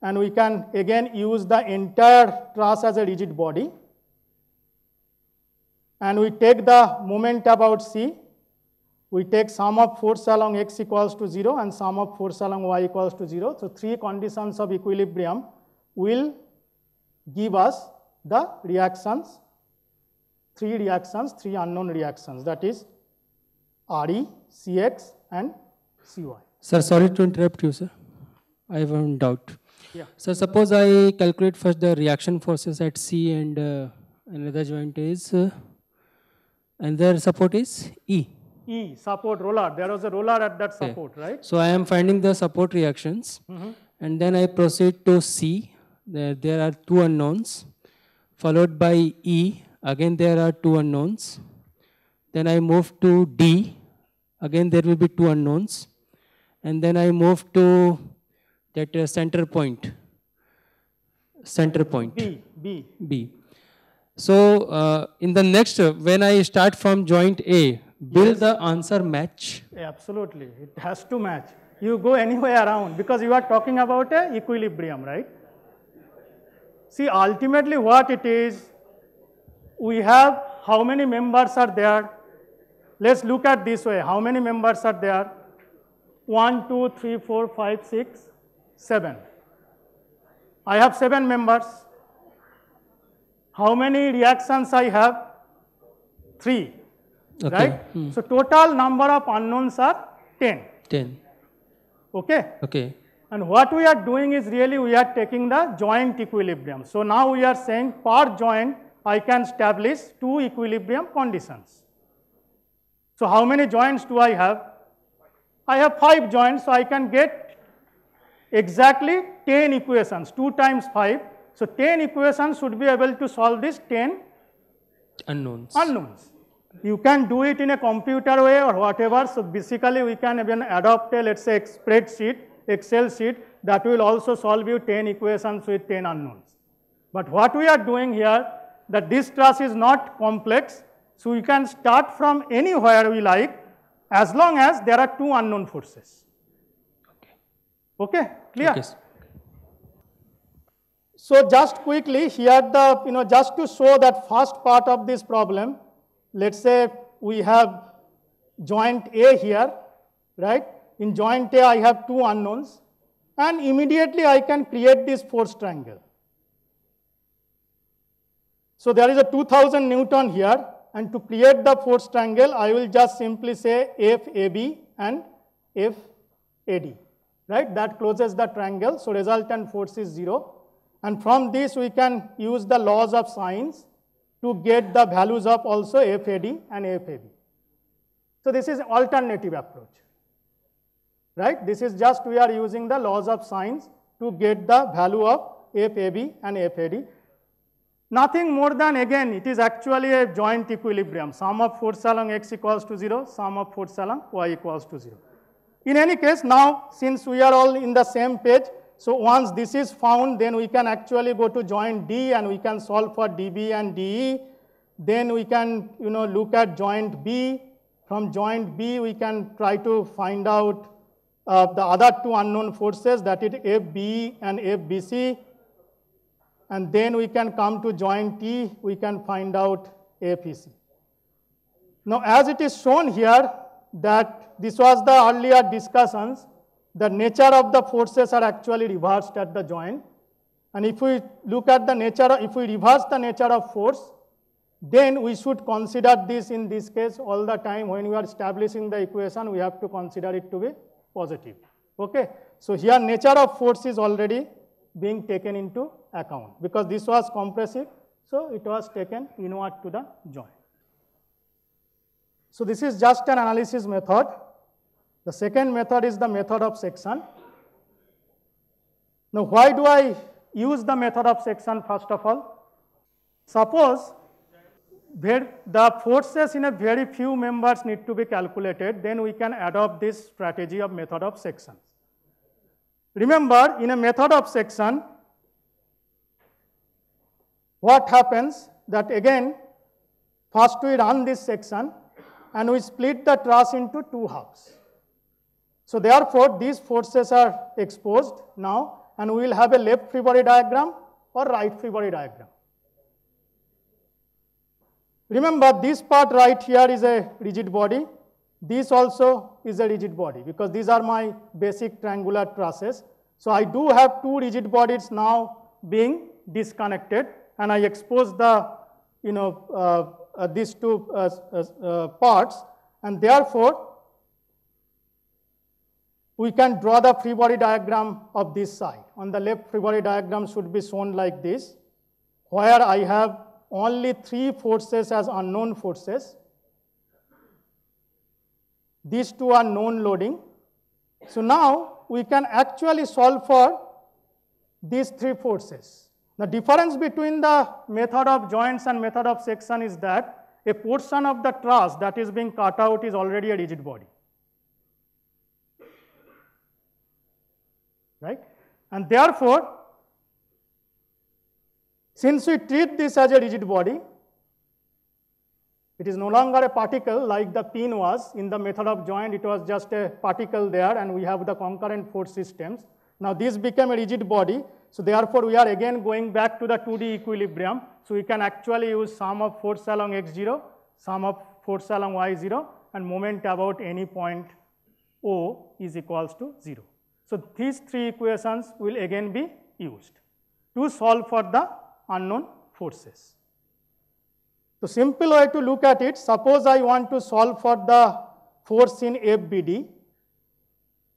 and we can again use the entire truss as a rigid body and we take the moment about C we take sum of force along x equals to 0 and sum of force along y equals to 0. So, three conditions of equilibrium will give us the reactions, three reactions, three unknown reactions that is Re, Cx and Cy. Sir, sorry to interrupt you, sir. I have a doubt. Yeah. So suppose I calculate first the reaction forces at C and uh, another joint is, uh, and their support is E. E, support roller. There was a roller at that support, okay. right? So I am finding the support reactions Mm -hmm. and then I proceed to C. There, there are two unknowns followed by E. Again there are two unknowns. Then I move to D. Again there will be two unknowns. And then I move to that uh, center point. Center point. B. B. B. So uh, in the next, uh, when I start from joint A, will Yes. the answer match? Absolutely, it has to match. You go anywhere around because you are talking about a equilibrium, right? See, ultimately what it is, we have how many members are there? Let's look at this way. How many members are there? One, two, three, four, five, six, seven. I have seven members. How many reactions I have? Three Okay. right? Hmm. So total number of unknowns are 10, 10. okay? Okay. And what we are doing is really we are taking the joint equilibrium. So now we are saying per joint I can establish two equilibrium conditions. So how many joints do I have? I have 5 joints, so I can get exactly 10 equations, 2 times 5. So 10 equations should be able to solve this 10 Unknowns. unknowns. You can do it in a computer way or whatever. So basically we can even adopt a let's say spreadsheet, Excel sheet that will also solve you 10 equations with 10 unknowns. But what we are doing here that this truss is not complex. So we can start from anywhere we like as long as there are two unknown forces. Okay, okay? clear? Okay. So just quickly here the, you know, just to show that first part of this problem, let's say we have joint A here, right? In joint A I have two unknowns and immediately I can create this force triangle. So there is a 2000 Newton here and to create the force triangle I will just simply say FAB and FAD, right? That closes the triangle, so resultant force is 0. And from this we can use the laws of sines to get the values of also FAD and FAB. So this is an alternative approach, right? This is just we are using the laws of sines to get the value of FAB and FAD. Nothing more than again it is actually a joint equilibrium. Sum of force along x equals to 0, sum of force along y equals to 0. In any case now since we are all in the same page, so once this is found, then we can actually go to joint D and we can solve for DB and DE. Then we can, you know, look at joint B. From joint B, we can try to find out uh, the other two unknown forces, that is FBE and FBC. And then we can come to joint T, we can find out FEC. Now, as it is shown here that this was the earlier discussions. The nature of the forces are actually reversed at the joint. And if we look at the nature, of, if we reverse the nature of force, then we should consider this in this case all the time when we are establishing the equation, we have to consider it to be positive. Okay. So here nature of force is already being taken into account because this was compressive, so it was taken inward to the joint. So this is just an analysis method. The second method is the method of section. Now why do I use the method of section first of all? Suppose the forces in a very few members need to be calculated, then we can adopt this strategy of method of sections. Remember, in a method of section, what happens that again, first we run this section and we split the truss into two halves. So therefore, these forces are exposed now and we will have a left free body diagram or right free body diagram. Remember this part right here is a rigid body. This also is a rigid body because these are my basic triangular trusses. So I do have two rigid bodies now being disconnected and I expose the, you know, uh, uh, these two uh, uh, parts and therefore we can draw the free body diagram of this side. On the left free body diagram should be shown like this where I have only three forces as unknown forces. These two are known loading. So now we can actually solve for these three forces. The difference between the method of joints and method of section is that a portion of the truss that is being cut out is already a rigid body. Right? And therefore, since we treat this as a rigid body, it is no longer a particle like the pin was. In the method of joint, it was just a particle there and we have the concurrent force systems. Now this became a rigid body. So therefore, we are again going back to the 2D equilibrium. So we can actually use sum of force along x0, sum of force along y0 and moment about any point O is equals to 0. So these three equations will again be used to solve for the unknown forces. The simple way to look at it, suppose I want to solve for the force in FBD.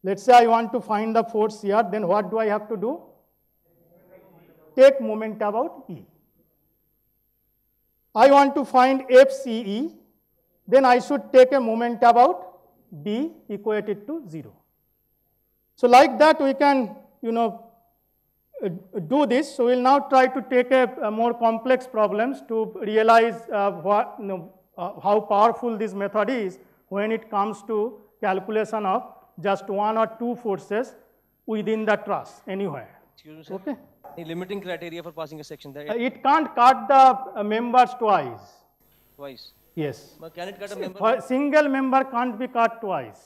Let's say I want to find the force here, then what do I have to do? Take moment about E. I want to find FCE, then I should take a moment about B equated to 0. So like that we can, you know, uh, do this. So we'll now try to take a, a more complex problems to realize uh, what, you know, uh, how powerful this method is when it comes to calculation of just one or two forces within the truss anywhere. Excuse me, sir. Okay. Any limiting criteria for passing a section there? Uh, it can't cut the uh, members twice. Twice. Yes. But can it cut a member? For single member can't be cut twice.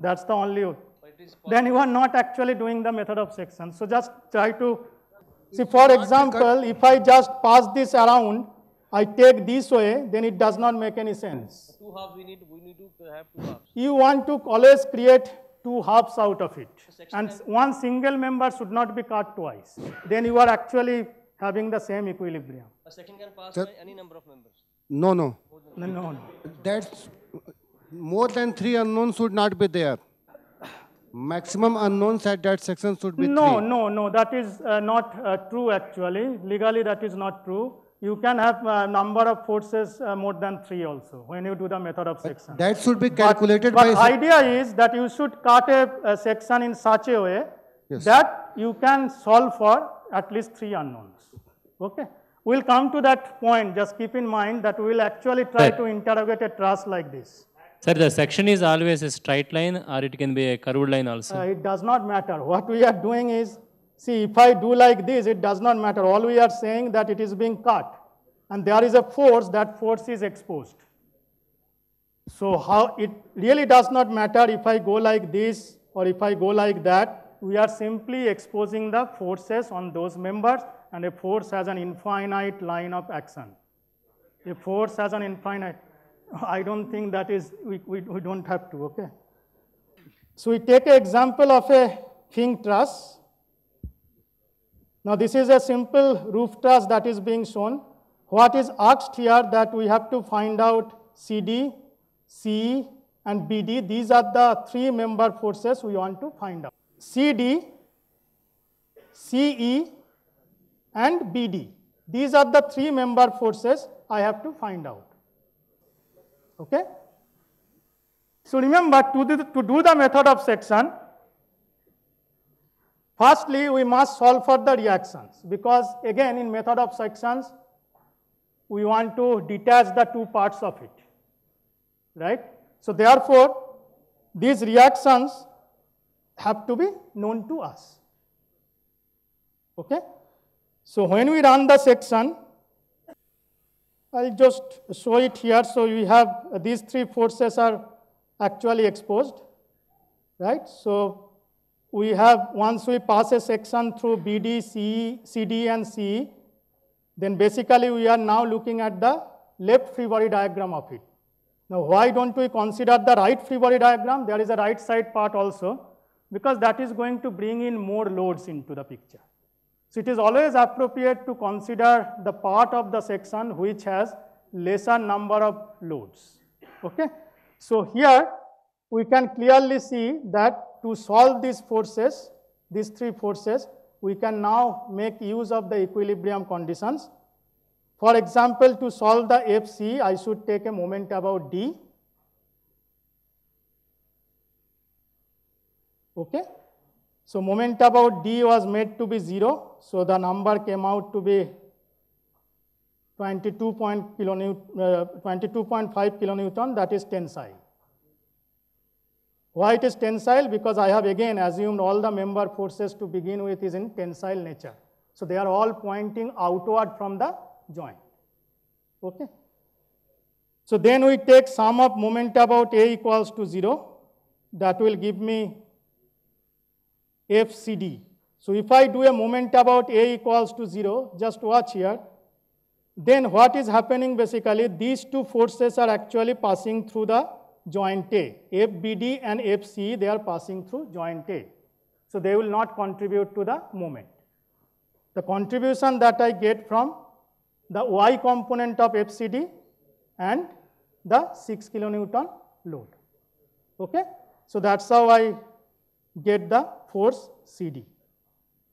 That's the only then you are not actually doing the method of section. So just try to, see for example, if I just pass this around, I take this way, then it does not make any sense. Two halves we need, we need to have two halves. You want to always create two halves out of it. And one single member should not be cut twice. Then you are actually having the same equilibrium. A section can pass Sir, by any number of members. No, no. No, no, no. That's more than three unknowns should not be there. Maximum unknowns at that section should be no, three. No, no, that is uh, not uh, true actually. Legally that is not true. You can have a number of forces uh, more than three also when you do the method of section. That should be calculated but, by... But idea is that you should cut a, a section in such a way Yes. that you can solve for at least three unknowns. Okay. We'll come to that point. Just keep in mind that we will actually try Sir. to interrogate a truss like this. Sir, the section is always a straight line or it can be a curved line also. Uh, it does not matter. What we are doing is, see, if I do like this, it does not matter. All we are saying that it is being cut. And there is a force, that force is exposed. So how it really does not matter if I go like this or if I go like that. We are simply exposing the forces on those members and a force has an infinite line of action. A force has an infinite. I don't think that is, we, we, we don't have to, okay? So we take an example of a Fink truss. Now this is a simple roof truss that is being shown. What is asked here that we have to find out CD, CE and BD. These are the three member forces we want to find out. CD, CE and BD. These are the three member forces I have to find out. Okay? So remember to to do the method of section, firstly we must solve for the reactions because again in method of sections we want to detach the two parts of it, right? So therefore these reactions have to be known to us, okay? So when we run the section, I'll just show it here. So we have these three forces are actually exposed, right? So we have, once we pass a section through BD, CE, CD and CE, then basically we are now looking at the left free body diagram of it. Now why don't we consider the right free body diagram? There is a right side part also because that is going to bring in more loads into the picture. So it is always appropriate to consider the part of the section which has lesser number of loads. Okay? So here we can clearly see that to solve these forces, these three forces, we can now make use of the equilibrium conditions. For example, to solve the FC, I should take a moment about D. Okay? So moment about D was made to be 0. So the number came out to be 22.5 kilonewton, uh, 22.5 kilonewton, that is tensile. Why it is tensile? Because I have again assumed all the member forces to begin with is in tensile nature. So they are all pointing outward from the joint. Okay. So then we take sum of moment about A equals to 0. That will give me FCD. So if I do a moment about A equals to 0, just watch here, then what is happening basically, these two forces are actually passing through the joint A. FBD and FC, they are passing through joint A. So they will not contribute to the moment. The contribution that I get from the Y component of FCD and the 6 kilonewton load. Okay? So that's how I get the force CD.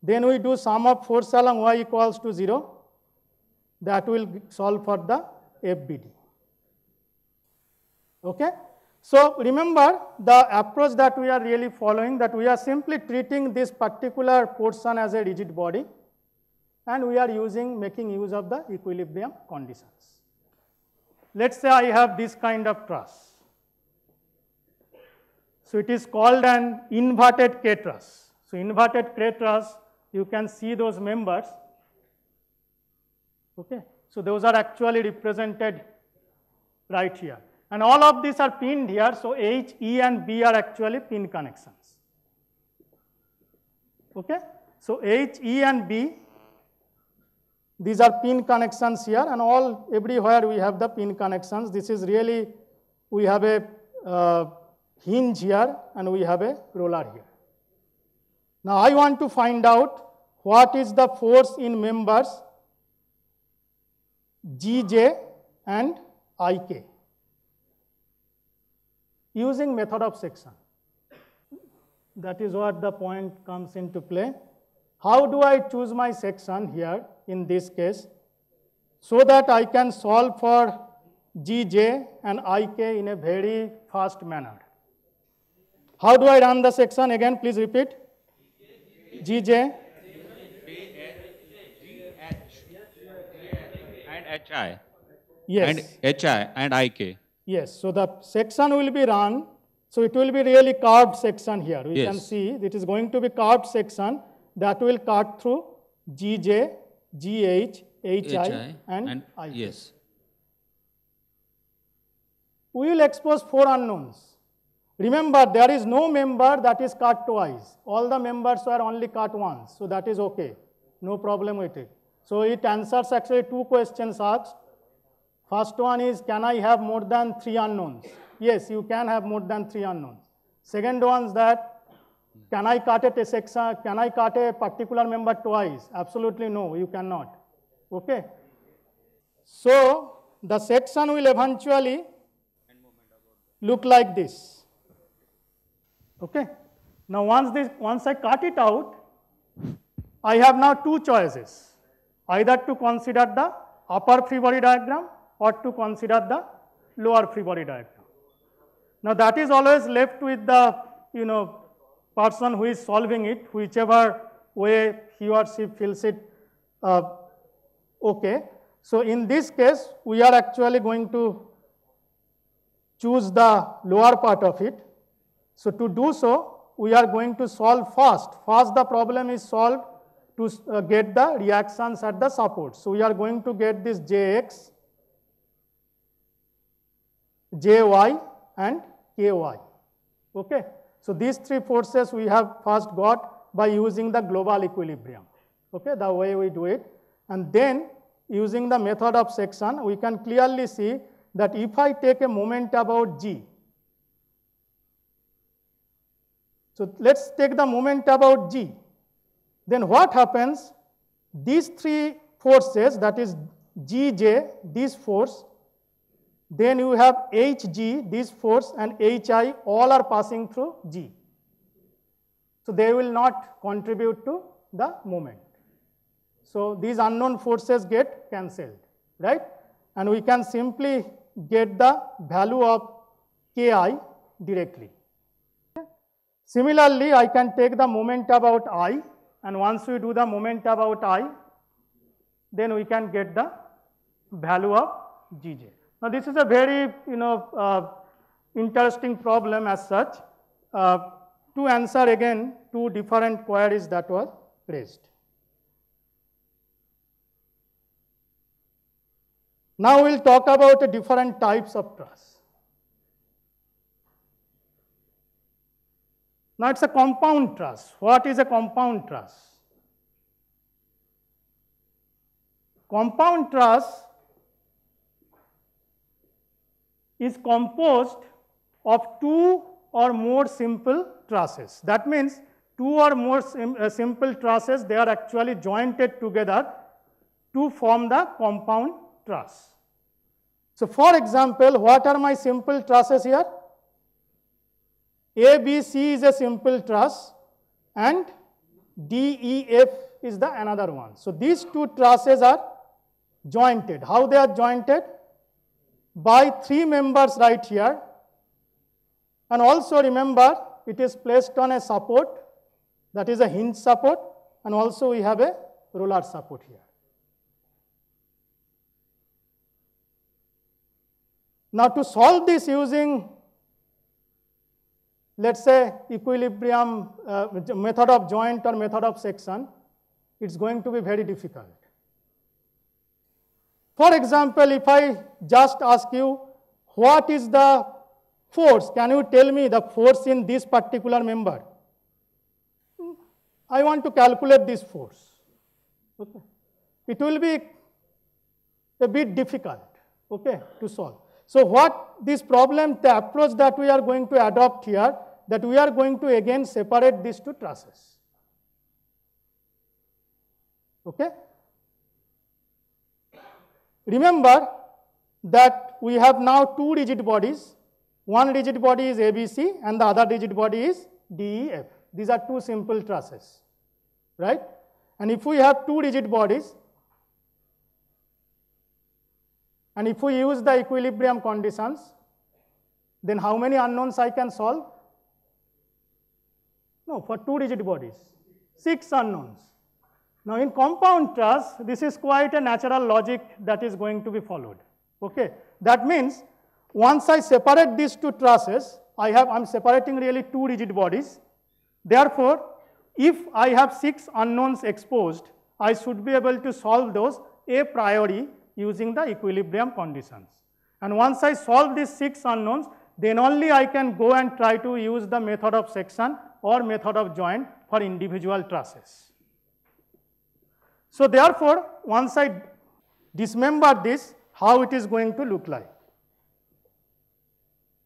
Then we do sum of force along y equals to 0. That will solve for the FBD. Okay? So remember the approach that we are really following that we are simply treating this particular portion as a rigid body and we are using making use of the equilibrium conditions. Let's say I have this kind of truss. So it is called an inverted K truss. So inverted K truss, you can see those members. Okay. So those are actually represented right here. And all of these are pinned here. So H, E and B are actually pin connections. Okay. So H, E and B, these are pin connections here and all everywhere we have the pin connections. This is really, we have a uh, hinge here and we have a roller here. Now I want to find out what is the force in members Gj and Ik using method of section. That is what the point comes into play. How do I choose my section here in this case so that I can solve for Gj and Ik in a very fast manner. How do I run the section again? Please repeat. Gj. And HI. Yes. And HI and IK. Yes. So the section will be run. So it will be really curved section here. We Yes. can see it is going to be curved section that will cut through Gj, Gh, Hi, and, and Ik. yes. We will expose four unknowns. Remember, there is no member that is cut twice. All the members were only cut once. So that is okay. No problem with it. So it answers actually two questions asked. First one is, can I have more than three unknowns? Yes, you can have more than three unknowns. Second one is that, can I cut a section, can I cut a particular member twice? Absolutely no, you cannot. Okay? So, the section will eventually look like this. Okay? Now, once, this, once I cut it out, I have now two choices, either to consider the upper free body diagram or to consider the lower free body diagram. Now, that is always left with the, you know, person who is solving it, whichever way he or she feels it uh, okay. So, in this case, we are actually going to choose the lower part of it. So, to do so, we are going to solve first. First, the problem is solved to uh, get the reactions at the support. So, we are going to get this Jx, Jy and Ky. Okay. So, these three forces we have first got by using the global equilibrium, okay, the way we do it. And then using the method of section, we can clearly see that if I take a moment about g, so let's take the moment about g, then what happens? These three forces, that is Gj, this force, then you have Hg, this force, and Hi, all are passing through G. So they will not contribute to the moment. So these unknown forces get cancelled, right? And we can simply get the value of Ki directly. Similarly, I can take the moment about I, and once we do the moment about I, then we can get the value of Gj. Now, this is a very, you know, uh, interesting problem as such. Uh, to answer again two different queries that was raised. Now, we will talk about the different types of truss. Now, it is a compound truss. What is a compound truss? Compound truss is composed of two or more simple trusses. That means two or more sim uh, simple trusses, they are actually jointed together to form the compound truss. So, for example, what are my simple trusses here? A, B, C is a simple truss and D, E, F is the another one. So, these two trusses are jointed. How they are jointed? By three members right here and also remember it is placed on a support that is a hinge support and also we have a roller support here. Now to solve this using let us say equilibrium uh, method of joint or method of section, it is going to be very difficult. For example, if I just ask you what is the force, can you tell me the force in this particular member? I want to calculate this force. Okay. It will be a bit difficult okay, to solve. So what this problem, the approach that we are going to adopt here, that we are going to again separate these two trusses. Okay? Remember that we have now two rigid bodies. One rigid body is ABC and the other rigid body is DEF. These are two simple trusses, right? And if we have two rigid bodies, and if we use the equilibrium conditions, then how many unknowns I can solve? No, for two rigid bodies, six unknowns. Now in compound truss, this is quite a natural logic that is going to be followed. Okay, that means once I separate these two trusses, I have I'm separating really two rigid bodies. Therefore, if I have six unknowns exposed, I should be able to solve those a priori using the equilibrium conditions. And once I solve these six unknowns, then only I can go and try to use the method of section or method of joint for individual trusses. So therefore, once I dismember this, how it is going to look like.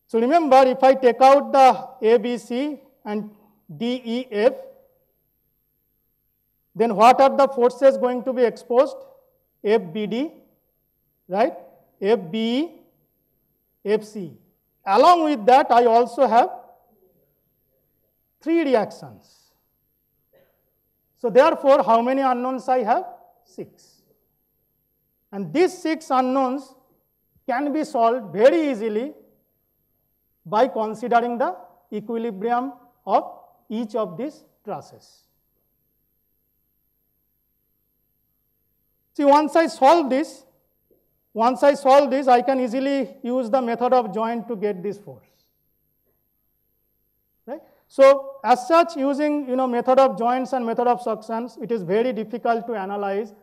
So remember, if I take out the A, B, C and D, E, F, then what are the forces going to be exposed? F, B, D, right? F, B, E, F, C. Along with that, I also have three reactions. So therefore, how many unknowns I have? Six. And these six unknowns can be solved very easily by considering the equilibrium of each of these trusses. See, once I solve this, once I solve this, I can easily use the method of joint to get this force. So, as such, using you know method of joints and method of sections, it is very difficult to analyze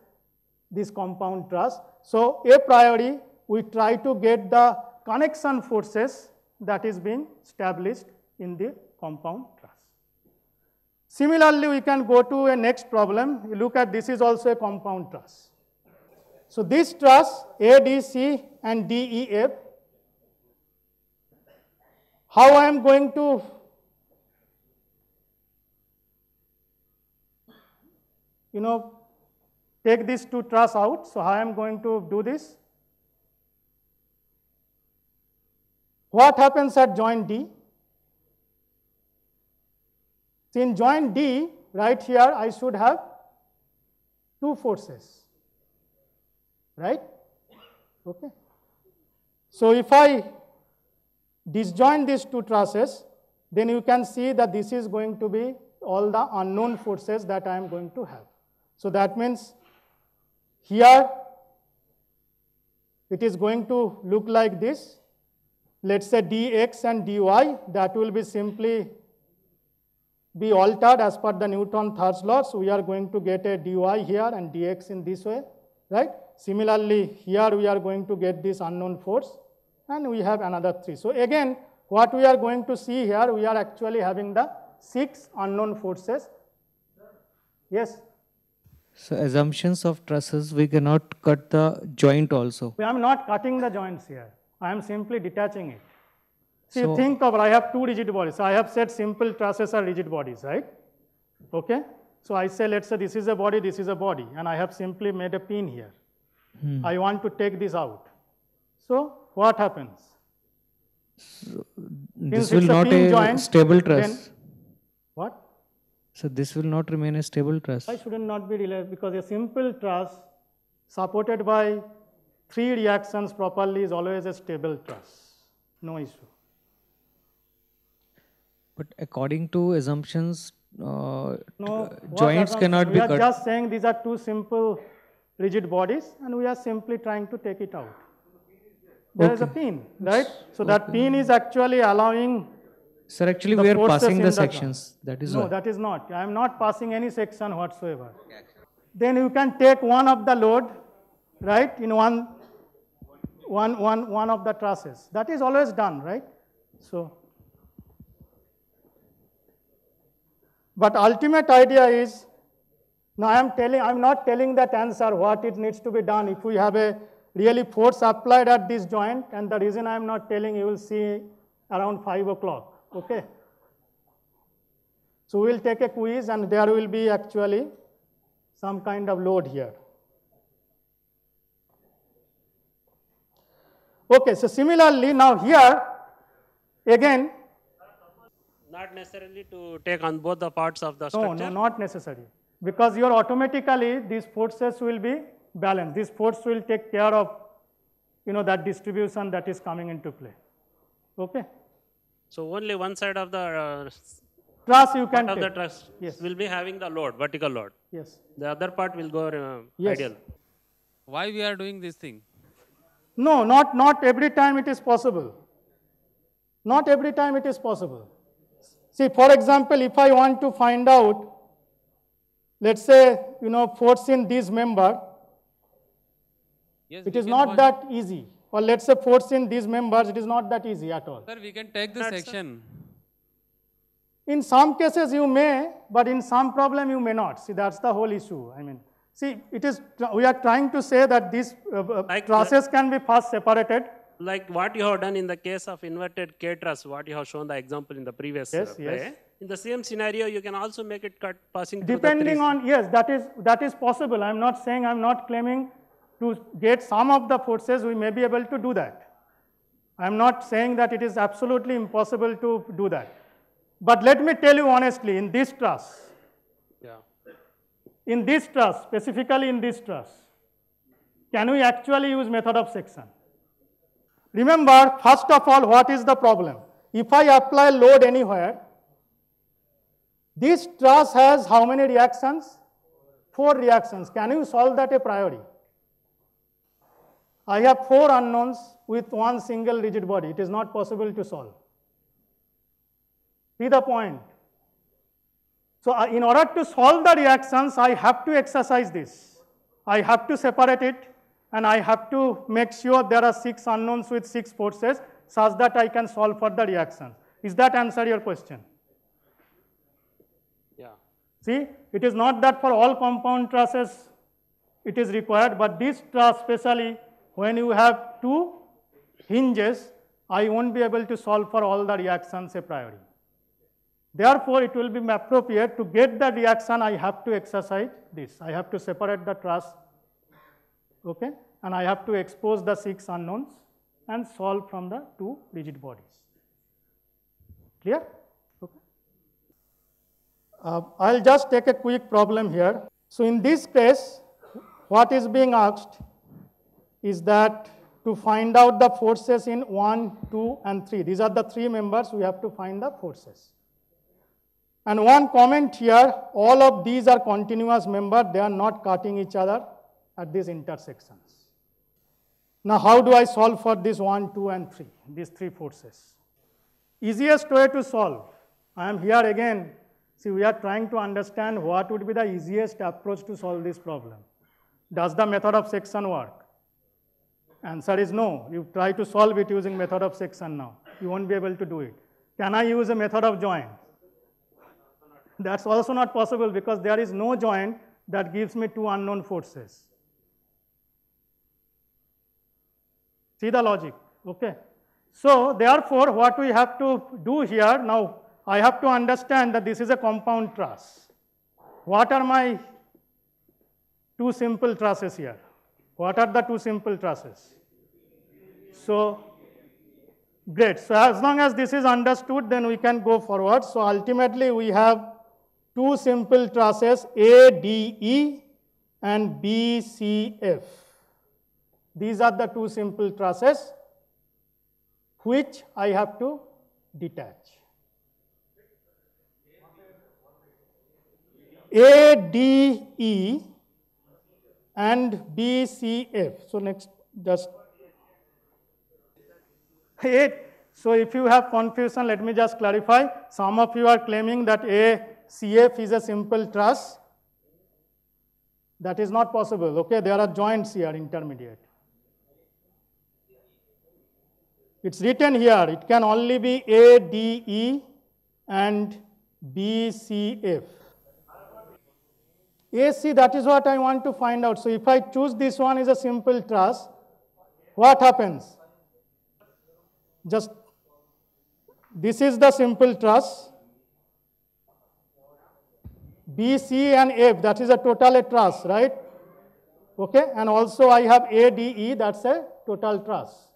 this compound truss. So, a priori, we try to get the connection forces that is being established in the compound truss. Similarly, we can go to a next problem. You look at this is also a compound truss. So, this truss A, D, C and D, E, F, how I am going to you know take these two truss out. So, I am going to do this? What happens at joint D? In joint D, right here, I should have two forces, right? Okay. So, if I disjoin these two trusses, then you can see that this is going to be all the unknown forces that I am going to have. So, that means here it is going to look like this. Let us say dx and dy that will be simply be altered as per the Newton third law. So, we are going to get a dy here and dx in this way, right. Similarly, here we are going to get this unknown force and we have another 3. So, again what we are going to see here, we are actually having the 6 unknown forces. Yes. So assumptions of trusses, we cannot cut the joint also. I am not cutting the joints here. I am simply detaching it. See, So- think of, I have two rigid bodies. I have said simple trusses are rigid bodies, right? Okay. So I say, let's say this is a body, this is a body, and I have simply made a pin here. Hmm. I want to take this out. So what happens? So, This Since will not a joint, stable truss. So this will not remain a stable truss. Why shouldn't not be related? Because a simple truss supported by three reactions properly is always a stable truss. No issue. But according to assumptions, uh, No, joints cannot we be are just saying these are two simple rigid bodies and we are simply trying to take it out. There is a pin, right? So that pin is actually allowing Sir, actually the we are passing the sections. That is No, why. that is not. I am not passing any section whatsoever. Then you can take one of the load, right, in one, one, one, one of the trusses. That is always done, right? So, but ultimate idea is, now I am telling, I am not telling that answer what it needs to be done if we have a really force applied at this joint and the reason I am not telling you will see around 5 o'clock, okay? So we will take a quiz and there will be actually some kind of load here. Okay, so similarly now here again Not necessarily to take on both the parts of the no, structure. no, not necessary. Because you are automatically, these forces will be balanced. This force will take care of, you know, that distribution that is coming into play. Okay? So only one side of the uh, Truss you can part of the take. truss Yes. will be having the load, vertical load. Yes. The other part will go uh, Yes. ideal. Why we are doing this thing? No, not, not every time it is possible. Not every time it is possible. See, for example, if I want to find out, let's say, you know, force in this member, Yes, it we is not that easy. Or let's say force in these members, it is not that easy at all. Sir, we can take the section. In some cases you may, but in some problem you may not. See, that's the whole issue. I mean, See, it is, we are trying to say that these uh, uh, trusses can be first separated. Like what you have done in the case of inverted K truss, what you have shown the example in the previous Yes, uh, play. yes. In the same scenario, you can also make it cut passing through the Depending on, yes, that is, that is possible. I'm not saying, I'm not claiming to get some of the forces, we may be able to do that. I'm not saying that it is absolutely impossible to do that. But let me tell you honestly, in this truss, Yeah. in this truss, specifically in this truss, can we actually use method of section? Remember, first of all, what is the problem? If I apply load anywhere, this truss has how many reactions? Four reactions. Can you solve that a priori? I have four unknowns with one single rigid body. It is not possible to solve. See the point? So, uh, in order to solve the reactions, I have to exercise this. I have to separate it and I have to make sure there are six unknowns with six forces such that I can solve for the reaction. Is that answer your question? Yeah. See, it is not that for all compound trusses it is required, but this truss especially when you have two hinges, I won't be able to solve for all the reactions a priori. Therefore, it will be appropriate to get the reaction, I have to exercise this. I have to separate the truss, okay? And I have to expose the six unknowns and solve from the two rigid bodies. Clear? Okay. Uh, I'll just take a quick problem here. So in this case, what is being asked is that to find out the forces in 1, 2 and 3. These are the three members, we have to find the forces. And one comment here, all of these are continuous members, they are not cutting each other at these intersections. Now how do I solve for this 1, 2 and 3, these three forces? Easiest way to solve, I am here again, see we are trying to understand what would be the easiest approach to solve this problem. Does the method of section work? Answer is no. You try to solve it using method of section now. You won't be able to do it. Can I use a method of joint? That's also not possible because there is no joint that gives me two unknown forces. See the logic, okay? So therefore, what we have to do here, now I have to understand that this is a compound truss. What are my two simple trusses here? What are the two simple trusses? So, great. So as long as this is understood, then we can go forward. So ultimately, we have two simple trusses ADE and BCF. These are the two simple trusses which I have to detach. ADE and BCF. So next, just. So if you have confusion, let me just clarify. Some of you are claiming that ACF is a simple truss. That is not possible. Okay, there are joints here, intermediate. It's written here. It can only be ADE and BCF. AC, that is what I want to find out. So if I choose this one is a simple truss, what happens? Just, this is the simple truss. BC and F, that is a total a truss, right? Okay, and also I have ADE, that's a total truss.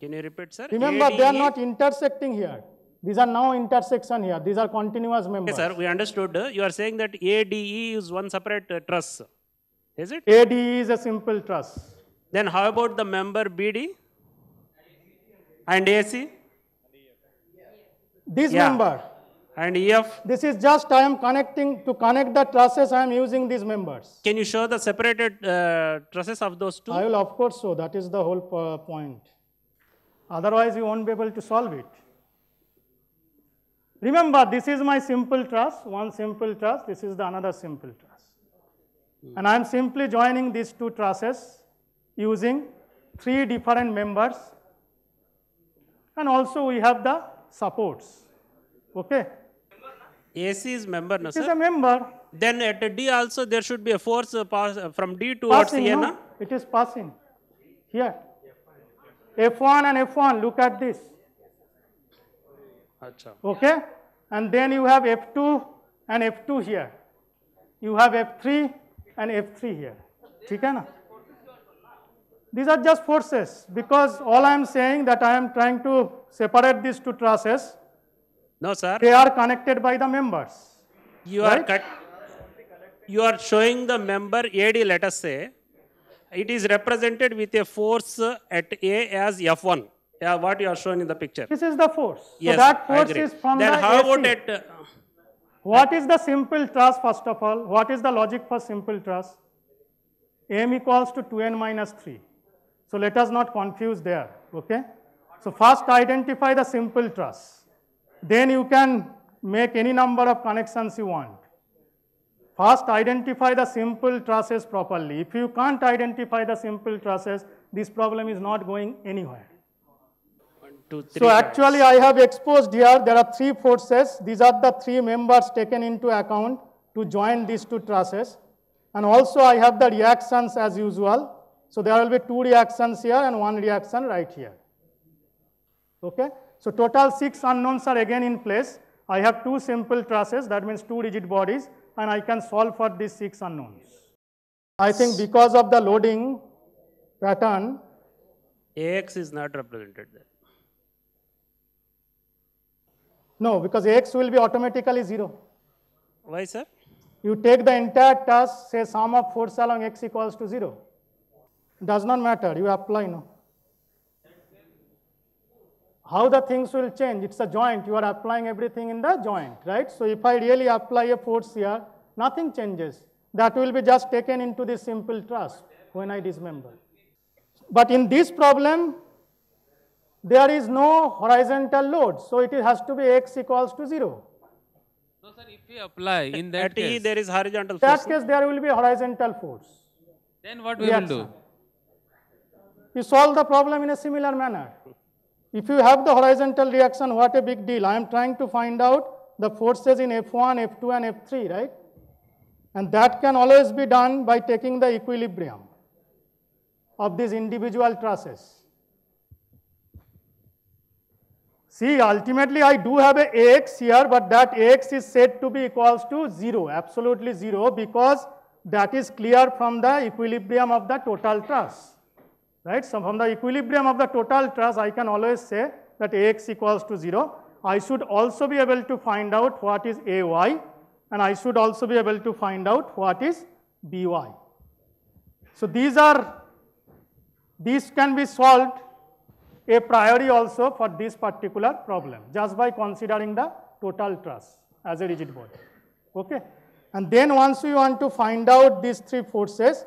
Can you repeat, sir? Remember, they are not intersecting here. These are now intersection here. These are continuous members. Yes, sir, we understood. Uh, You are saying that ADE is one separate uh, truss. Is it? ADE is a simple truss. Then how about the member BD and AC? This Yeah. member. And EF? This is just I am connecting, to connect the trusses, I am using these members. Can you show the separated uh, trusses of those two? I will of course show, that is the whole po- point. Otherwise, you won't be able to solve it. Remember, this is my simple truss, one simple truss, this is the another simple truss. And I am simply joining these two trusses using three different members. And also we have the supports, okay? AC is member, no, It is sir? a member. Then at D also there should be a force uh, pass uh, from D towards Passing, A, no? na? It is passing. Here. F1 and F1, look at this. Acha. Okay? And then you have F2 and F2 here. You have F3 and F3 here. ठीक है ना? These are just forces because all I am saying that I am trying to separate these two trusses. No, sir. They are connected by the members. You are right? cut. You are showing the member AD, let us say. It is represented with a force uh, at A as F1. Yeah, what you are showing in the picture. This is the force. Yes, so that I force agree. is from Then the how AC. about at uh, What is the simple truss first of all? What is the logic for simple truss? m equals to 2n minus 3. So let us not confuse there, okay? So first identify the simple truss. Then you can make any number of connections you want. First identify the simple trusses properly. If you can't identify the simple trusses, this problem is not going anywhere. Three So actually I have exposed here, there are three forces. These are the three members taken into account to join these two trusses. And also I have the reactions as usual. So there will be two reactions here and one reaction right here. Okay? So total six unknowns are again in place. I have two simple trusses, that means two rigid bodies, and I can solve for these six unknowns. I think because of the loading pattern, AX is not represented there. No, because X will be automatically zero. Why, sir? You take the entire task, say sum of force along x equals to 0. Does not matter, you apply no. How the things will change? It's a joint, you are applying everything in the joint, right? So if I really apply a force here, nothing changes. That will be just taken into this simple truss when I dismember. But in this problem, there is no horizontal load, so it has to be x equals to 0. If we apply in that At E case, there is horizontal In that case, there will be horizontal force. then what we will reaction. do? You solve the problem in a similar manner. If you have the horizontal reaction, what a big deal. I am trying to find out the forces in F1, F2 and F3, right? And that can always be done by taking the equilibrium of these individual trusses. See, ultimately I do have a AX here, but that AX is said to be equals to 0, absolutely 0, because that is clear from the equilibrium of the total truss. Right? So from the equilibrium of the total truss, I can always say that AX equals to 0. I should also be able to find out what is AY, and I should also be able to find out what is BY. So these are, these can be solved a priori also for this particular problem, just by considering the total truss as a rigid body. Okay? And then once we want to find out these three forces,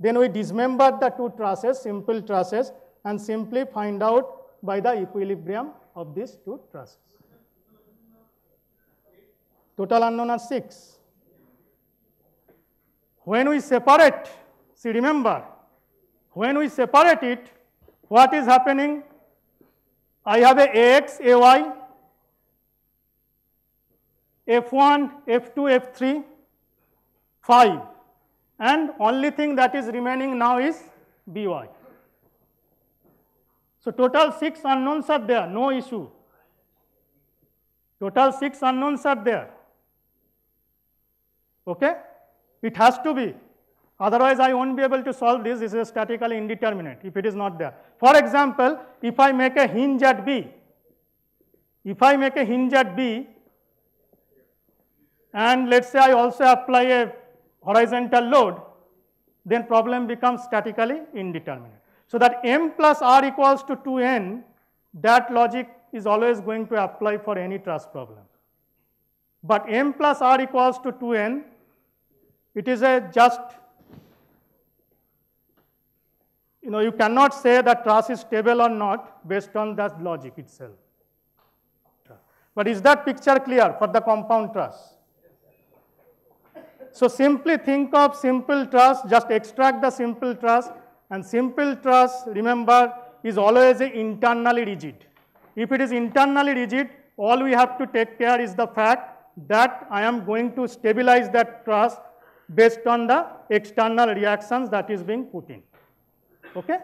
then we dismember the two trusses, simple trusses, and simply find out by the equilibrium of these two trusses. Total unknown are 6. When we separate, see remember, when we separate it, what is happening? I have a AX, AY, F1, F2, F3, 5 and only thing that is remaining now is BY. So total 6 unknowns are there, no issue. Total 6 unknowns are there. Okay? It has to be. Otherwise, I won't be able to solve this. This is statically indeterminate if it is not there. For example, if I make a hinge at B, if I make a hinge at B, and let's say I also apply a horizontal load, then problem becomes statically indeterminate. So that m plus r equals to 2n, that logic is always going to apply for any truss problem. But m plus r equals to 2n, it is a just, you know, you cannot say that truss is stable or not based on that logic itself. But is that picture clear for the compound truss? So simply think of simple truss, just extract the simple truss and simple truss, remember, is always internally rigid. If it is internally rigid, all we have to take care is the fact that I am going to stabilize that truss based on the external reactions that is being put in. Okay?